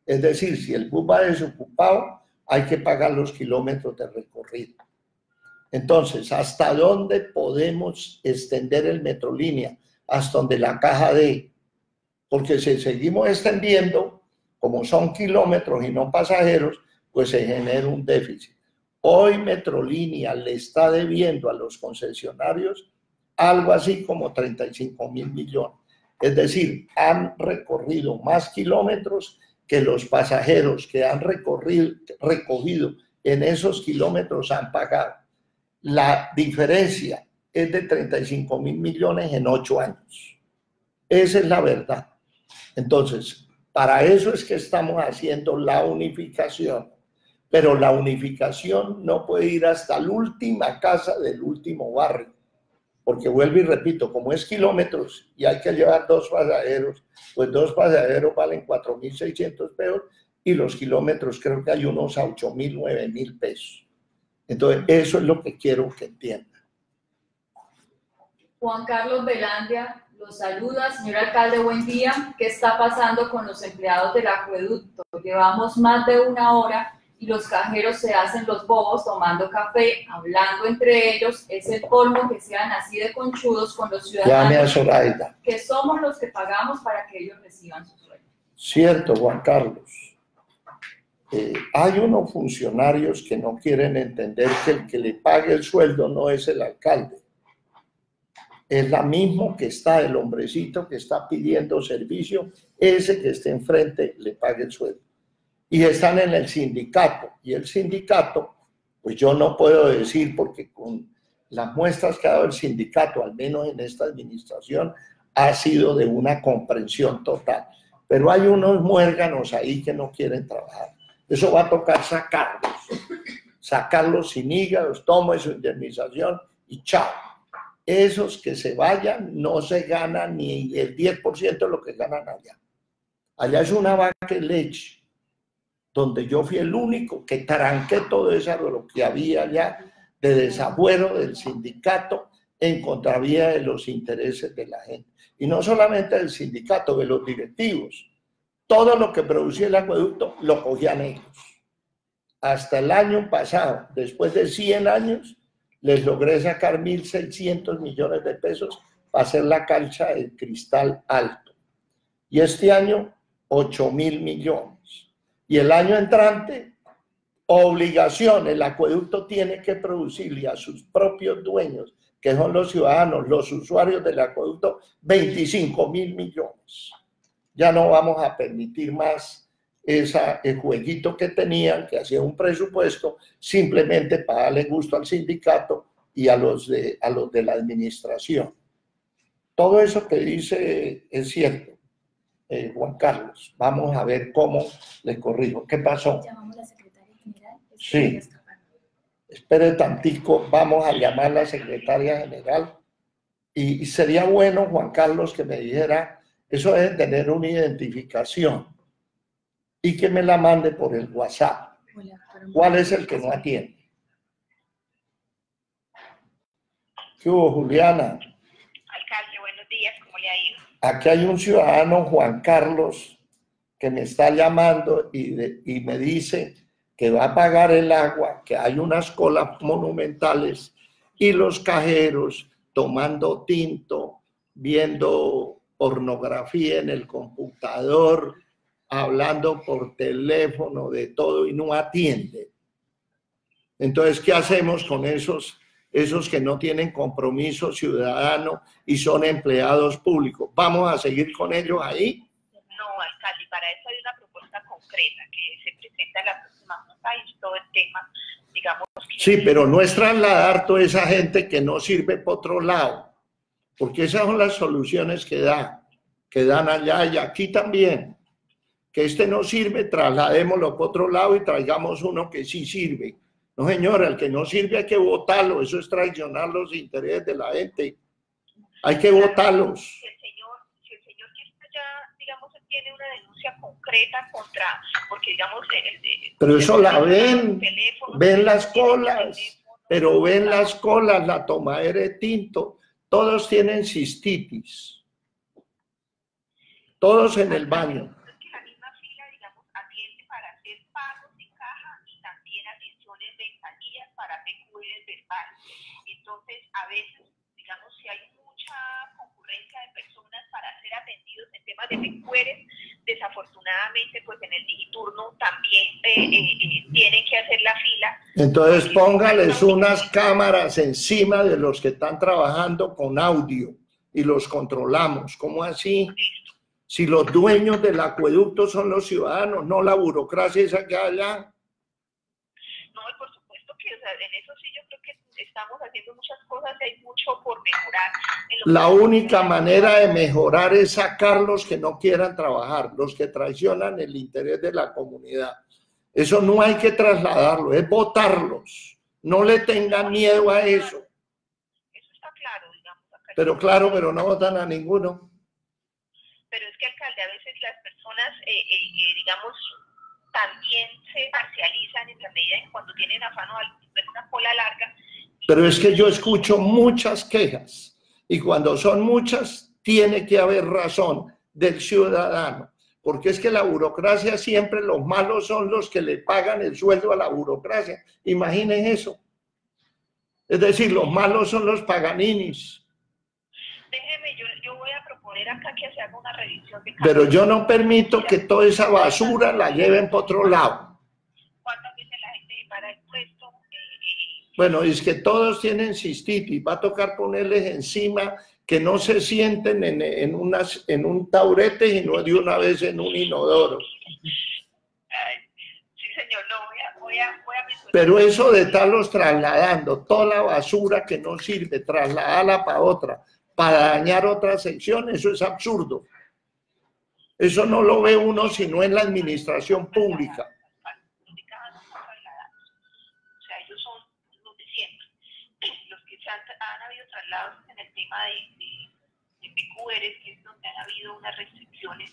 Speaker 1: Es decir, si el bus va desocupado, hay que pagar los kilómetros de recorrido. Entonces, ¿hasta dónde podemos extender el Metrolínea? Hasta donde la caja de... Porque si seguimos extendiendo, como son kilómetros y no pasajeros, pues se genera un déficit. Hoy Metrolínea le está debiendo a los concesionarios algo así como 35 mil millones. Es decir, han recorrido más kilómetros que los pasajeros que han recorrido, recogido en esos kilómetros han pagado. La diferencia es de 35 mil millones en ocho años. Esa es la verdad. Entonces, para eso es que estamos haciendo la unificación. Pero la unificación no puede ir hasta la última casa del último barrio. Porque vuelvo y repito, como es kilómetros y hay que llevar dos pasajeros, pues dos pasajeros valen 4.600 pesos y los kilómetros creo que hay unos a 8.000, 9.000 pesos. Entonces, eso es lo que quiero que entiendan.
Speaker 2: Juan Carlos Velandia los saluda. Señor alcalde, buen día. ¿Qué está pasando con los empleados del acueducto? Llevamos más de una hora y los cajeros se hacen los bobos tomando café, hablando entre ellos. Es el colmo que sean así de conchudos con los ciudadanos que somos los que pagamos para que ellos reciban su sueldo.
Speaker 1: Cierto, Juan Carlos. Eh, hay unos funcionarios que no quieren entender que el que le pague el sueldo no es el alcalde es la misma que está el hombrecito que está pidiendo servicio, ese que esté enfrente le pague el sueldo. Y están en el sindicato. Y el sindicato, pues yo no puedo decir, porque con las muestras que ha dado el sindicato, al menos en esta administración, ha sido de una comprensión total. Pero hay unos muérganos ahí que no quieren trabajar. Eso va a tocar sacarlos. Sacarlos sin hígados, tome su indemnización y chao esos que se vayan no se ganan ni el 10% de lo que ganan allá. Allá es una vaca de leche, donde yo fui el único que tranqué todo eso, lo que había allá de desafuero del sindicato en contravía de los intereses de la gente. Y no solamente del sindicato, de los directivos. Todo lo que producía el acueducto lo cogían ellos. Hasta el año pasado, después de 100 años, les logré sacar 1.600 millones de pesos para hacer la cancha de cristal alto. Y este año, 8 mil millones. Y el año entrante, obligación, el acueducto tiene que producirle a sus propios dueños, que son los ciudadanos, los usuarios del acueducto, 25 mil millones. Ya no vamos a permitir más esa, el jueguito que tenían, que hacía un presupuesto, simplemente para darle gusto al sindicato y a los de, a los de la administración. Todo eso que dice es cierto, eh, Juan Carlos. Vamos a ver cómo le corrijo. ¿Qué pasó?
Speaker 4: Llamamos a la secretaria general.
Speaker 1: Sí. Espere tantico, vamos a llamar a la secretaria general. Y, y sería bueno, Juan Carlos, que me dijera, eso es tener una identificación y que me la mande por el WhatsApp. ¿Cuál es el que no atiende? ¿Qué hubo, Juliana?
Speaker 3: Alcalde, buenos días, ¿cómo le ha ido?
Speaker 1: Aquí hay un ciudadano, Juan Carlos, que me está llamando y, me dice que va a pagar el agua, que hay unas colas monumentales y los cajeros tomando tinto, viendo pornografía en el computador, hablando por teléfono, de todo, y no atiende. Entonces, ¿qué hacemos con esos, esos que no tienen compromiso ciudadano y son empleados públicos? ¿Vamos a seguir con ellos ahí?
Speaker 3: No, alcalde, para eso hay una propuesta concreta que se presenta en la próxima junta y todo el tema, digamos.
Speaker 1: Sí, pero no es trasladar toda esa gente que no sirve por otro lado, porque esas son las soluciones que da, que dan allá y aquí también que este no sirve, trasladémoslo por otro lado y traigamos uno que sí sirve. No, señora, el que no sirve hay que votarlo, eso es traicionar los intereses de la gente. Hay que votarlos.
Speaker 3: Si el señor, si el señor ya, digamos, tiene una denuncia concreta contra, porque digamos...
Speaker 1: pero eso la ven, ven las colas, pero ven las colas, la tomadera de tinto, todos tienen cistitis, todos en el baño.
Speaker 3: A veces, digamos, si hay mucha concurrencia de personas para ser atendidos en temas de recueres, desafortunadamente, pues en el digiturno también eh, eh, eh, tienen que hacer la fila.
Speaker 1: Entonces póngales unas cámaras encima de los que están trabajando con audio y los controlamos. ¿Cómo así? Si los dueños del acueducto son los ciudadanos, no la burocracia esa que allá.
Speaker 3: No, y por supuesto que o sea, en eso sí yo estamos haciendo muchas cosas y hay mucho por mejorar. en
Speaker 1: La única manera de mejorar es sacar los que no quieran trabajar, los que traicionan el interés de la comunidad. Eso no hay que trasladarlo, es votarlos. No le tengan miedo a eso.
Speaker 3: Eso está claro, digamos. acá.
Speaker 1: Pero claro, pero no votan a ninguno.
Speaker 3: pero es que alcalde a veces las personas eh, eh, eh, digamos también se parcializan en la medida en cuando tienen afán o una cola larga
Speaker 1: Pero es que yo escucho muchas quejas y cuando son muchas, tiene que haber razón del ciudadano. Porque es que la burocracia siempre los malos son los que le pagan el sueldo a la burocracia. Imaginen eso. Es decir, los malos son los paganinis.
Speaker 3: déjeme yo, yo voy a proponer acá que se haga una revisión de
Speaker 1: Pero yo no permito que toda esa basura la lleven para otro lado. Bueno, es que todos tienen cistitis. Va a tocar ponerles encima que no se sienten en, en, unas, en un taurete, sino de una vez en un inodoro.
Speaker 3: ay, sí señor no voy a voy a voy a
Speaker 1: Pero eso de estarlos trasladando, toda la basura que no sirve, trasladarla para otra, para dañar otra sección, eso es absurdo. Eso no lo ve uno sino en la administración pública.
Speaker 3: los de cada uno son trasladados. O sea, ellos son los de siempre. Los que se han, en el tema de, de, de PQRs, que es donde han habido unas restricciones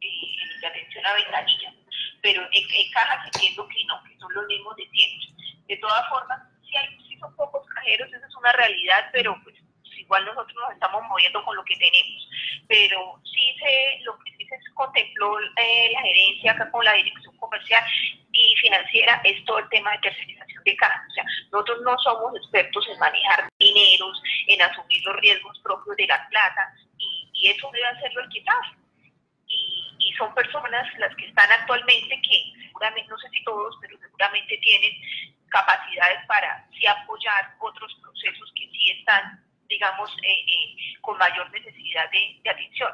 Speaker 3: eh, la atención a ventanilla. Pero en, en cajas entiendo que no, que son los mismos de siempre. De todas formas, sí, hay, sí son pocos cajeros, esa es una realidad, pero pues igual nosotros nos estamos moviendo con lo que tenemos. Pero sí se, lo que sí se contempló eh, la gerencia acá con la dirección comercial y financiera es todo el tema de tercerización de cajas. O sea, nosotros no somos expertos en manejar dineros, en asumir los riesgos propios de la plata y, eso debe hacerlo el. Y, y son personas las que están actualmente que seguramente, no sé si todos, pero seguramente tienen capacidades para sí apoyar otros procesos que sí están, digamos, eh, eh, con mayor necesidad de, de atención.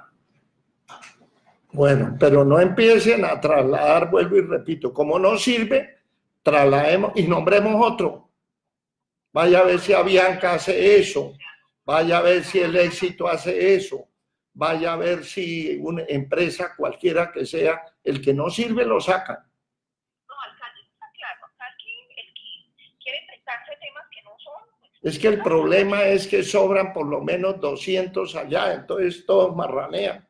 Speaker 1: Bueno, pero no empiecen a trasladar, vuelvo y repito, como no sirve, traslademos y nombremos otro. Vaya a ver si Avianca hace eso, vaya a ver si el éxito hace eso, vaya a ver si una empresa cualquiera que sea, el que no sirve lo sacan.
Speaker 3: No, alcalde, está claro. Aquí el que quiere prestarse temas que no son. pues,
Speaker 1: Es que el problema es que sobran por lo menos 200 allá, entonces todos marranean.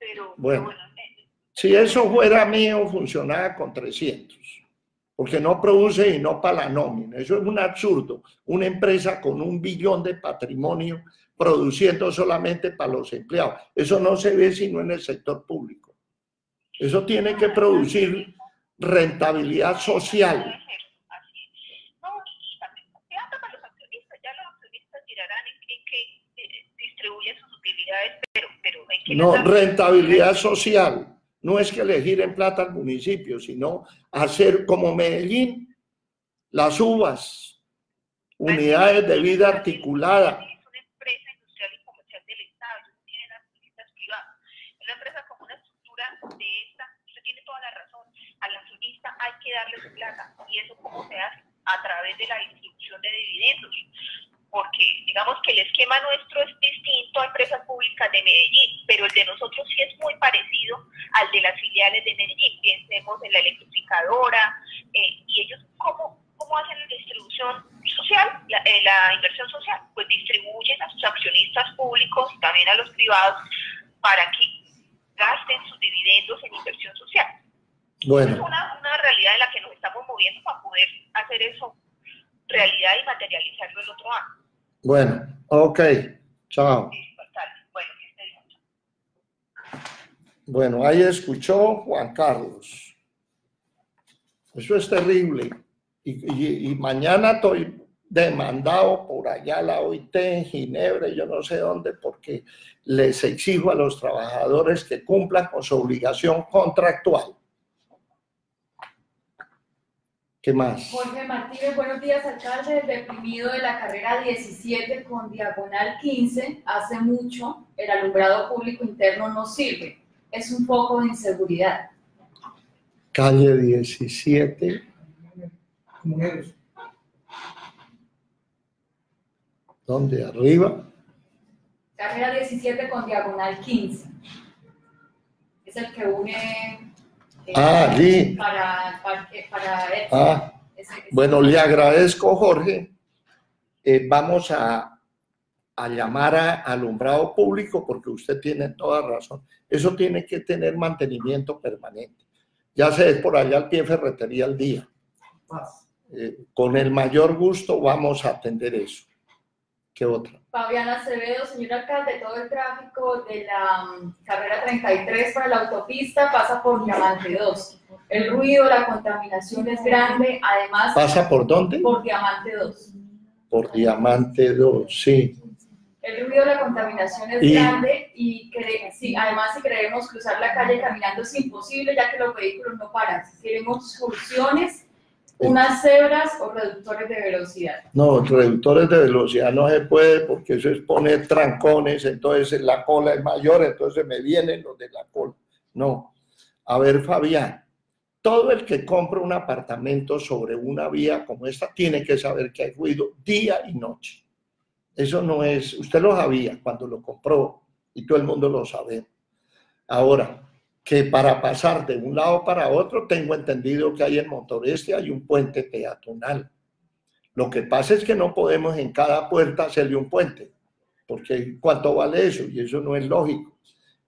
Speaker 3: Pero,
Speaker 1: Bueno.
Speaker 3: pero bueno, eh,
Speaker 1: Si eso fuera mío, funcionaba con 300, porque no produce y no para la nómina. Eso es un absurdo. Una empresa con un billón de patrimonio produciendo solamente para los empleados. Eso no se ve sino en el sector público. Eso tiene que producir rentabilidad social.
Speaker 3: No,
Speaker 1: rentabilidad social. No es que le giren plata al municipio, sino hacer como Medellín, las uvas, unidades de vida articulada.
Speaker 3: Hay que darle su plata. ¿Y eso cómo se hace? A través de la distribución de dividendos. Porque digamos que el esquema nuestro es distinto a empresas públicas de Medellín, pero el de nosotros sí es muy parecido al de las filiales de Medellín. Pensemos en la electrificadora, eh, y ellos, ¿cómo, ¿cómo hacen la distribución social, la, eh, la inversión social? Pues distribuyen a sus accionistas públicos también a los privados para que gasten sus dividendos en inversión social. Es
Speaker 1: Bueno,
Speaker 3: una, una realidad en la que nos estamos moviendo para poder hacer eso realidad y materializarlo el otro año.
Speaker 1: Bueno, ok, chao.
Speaker 3: Bueno,
Speaker 1: ahí escuchó Juan Carlos. Eso es terrible. Y, y- y mañana estoy demandado por allá la OIT en Ginebra, y yo no sé dónde, porque les exijo a los trabajadores que cumplan con su obligación contractual. ¿Qué más?
Speaker 2: Jorge Martínez, buenos días, alcalde. El deprimido de la carrera 17 con diagonal 15, hace mucho el alumbrado público interno no sirve. Es un poco de inseguridad.
Speaker 1: Calle 17. ¿Dónde? ¿Arriba?
Speaker 2: Carrera 17 con diagonal 15. Es el que une
Speaker 1: Ah, sí.
Speaker 2: para, para, para Etsy.
Speaker 1: Ah,
Speaker 2: Ese- ese-
Speaker 1: bueno, le agradezco, Jorge. Eh, vamos a, a llamar a alumbrado público porque usted tiene toda razón. Eso tiene que tener mantenimiento permanente. Ya sé, es por allá al pie ferretería al día. Eh, con el mayor gusto vamos a atender eso. ¿Qué otra?
Speaker 2: Fabiana Acevedo, señor alcalde, todo el tráfico de la mm, carrera 33 para la autopista pasa por Diamante 2. El ruido, la contaminación es grande, además
Speaker 1: ¿Pasa por dónde?
Speaker 2: por Diamante 2.
Speaker 1: Por Diamante 2, sí.
Speaker 2: El ruido, la contaminación es
Speaker 1: Y-
Speaker 2: grande y sí, además si queremos cruzar la calle caminando es imposible ya que los vehículos no paran. Si queremos soluciones, unas cebras o reductores de velocidad.
Speaker 1: No, reductores de velocidad no se puede porque eso es poner trancones, entonces la cola es mayor, entonces me vienen los de la cola. No. A ver, Fabián, todo el que compra un apartamento sobre una vía como esta tiene que saber que hay ruido día y noche. Eso no es, usted lo sabía cuando lo compró y todo el mundo lo sabe. Ahora, que para pasar de un lado para otro, tengo entendido que hay en Motoreste hay un puente peatonal. Lo que pasa es que no podemos en cada puerta hacerle un puente, porque ¿cuánto vale eso? Y eso no es lógico.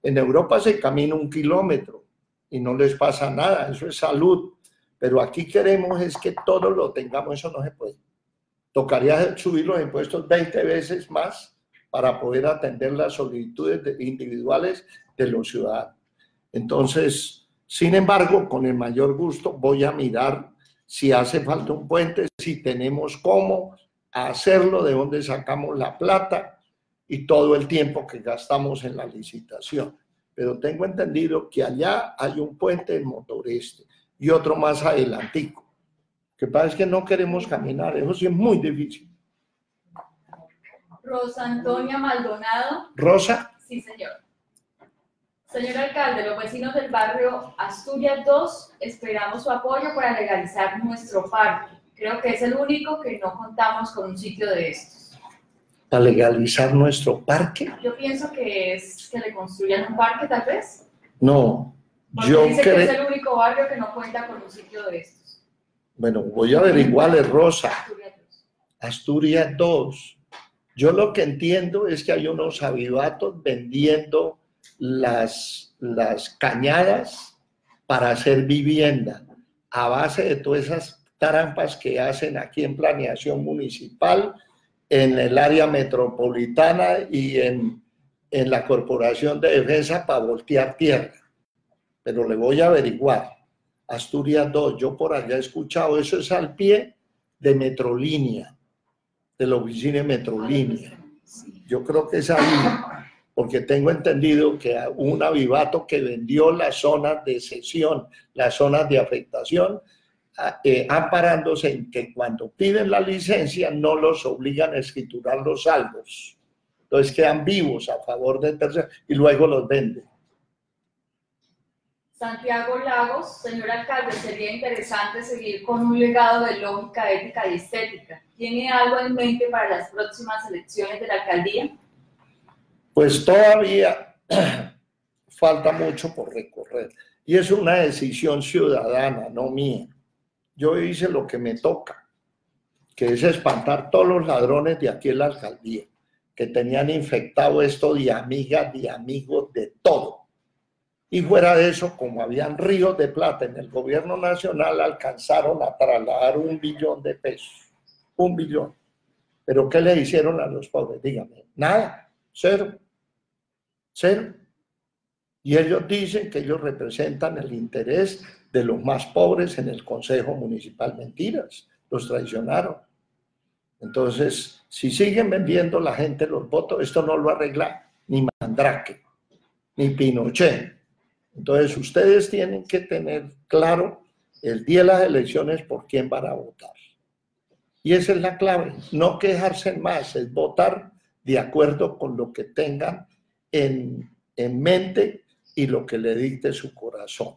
Speaker 1: En Europa se camina un kilómetro y no les pasa nada, eso es salud. Pero aquí queremos es que todo lo tengamos, eso no se puede. Tocaría subir los impuestos 20 veces más para poder atender las solicitudes de- individuales de los ciudadanos. Entonces, sin embargo, con el mayor gusto voy a mirar si hace falta un puente, si tenemos cómo hacerlo, de dónde sacamos la plata y todo el tiempo que gastamos en la licitación. Pero tengo entendido que allá hay un puente en Motoreste y otro más adelantico. Lo que pasa es que no queremos caminar, eso sí es muy difícil.
Speaker 2: Rosa Antonia Maldonado,
Speaker 1: Rosa,
Speaker 2: Sí, señor. Señor alcalde, los vecinos del barrio Asturias 2 esperamos su apoyo para legalizar nuestro parque. Creo que es el único que no contamos con un sitio de estos.
Speaker 1: para legalizar nuestro parque,
Speaker 2: Yo pienso que es que le construyan un parque, tal vez.
Speaker 1: no,
Speaker 2: Porque
Speaker 1: yo
Speaker 2: dice que es el único barrio que no cuenta con un sitio de estos.
Speaker 1: bueno, voy a averiguarle, Rosa.
Speaker 2: Asturias 2.
Speaker 1: Asturias 2. Yo lo que entiendo es que hay unos avivatos vendiendo las, las cañadas para hacer vivienda a base de todas esas trampas que hacen aquí en planeación municipal, en el área metropolitana y en, en la Corporación de Defensa para voltear tierra. Pero le voy a averiguar. Asturias 2, yo por allá he escuchado, eso es al pie de Metrolínea de la oficina de Metrolínea. Yo creo que es ahí, porque tengo entendido que un avivato que vendió las zonas de sesión, las zonas de afectación, a- eh, amparándose en que cuando piden la licencia no los obligan a escriturar los saldos. Entonces quedan vivos a favor de terceros y luego los venden.
Speaker 2: Santiago Lagos, señor alcalde, sería interesante seguir con un legado de lógica, ética y estética. ¿Tiene algo en mente para las próximas elecciones de la alcaldía?
Speaker 1: Pues todavía falta mucho por recorrer. Y es una decisión ciudadana, no mía. Yo hice lo que me toca, que es espantar todos los ladrones de aquí en la alcaldía, que tenían infectado esto de amigas, de amigos, de todo. Y fuera de eso, como habían ríos de plata en el gobierno nacional, alcanzaron a trasladar un billón de pesos. Un billón. Pero ¿qué le hicieron a los pobres? Dígame. Nada. Cero. Cero. Y ellos dicen que ellos representan el interés de los más pobres en el Consejo Municipal. Mentiras. Los traicionaron. Entonces, si siguen vendiendo la gente los votos, esto no lo arregla ni Mandrake, ni Pinochet. Entonces, ustedes tienen que tener claro el día de las elecciones por quién van a votar. Y esa es la clave, no quejarse más, es votar de acuerdo con lo que tengan en, en mente y lo que le dicte su corazón.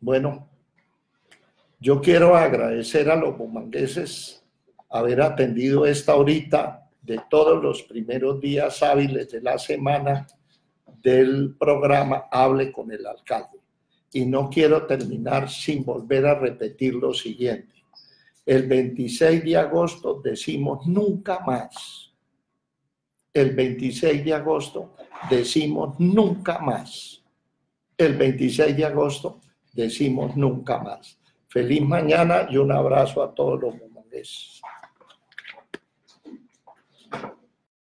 Speaker 1: Bueno, yo quiero agradecer a los bumangueses haber atendido esta horita de todos los primeros días hábiles de la semana del programa Hable con el alcalde. Y no quiero terminar sin volver a repetir lo siguiente. El 26 de agosto decimos nunca más. El 26 de agosto decimos nunca más. El 26 de agosto decimos nunca más. Feliz mañana y un abrazo a todos los momongueses.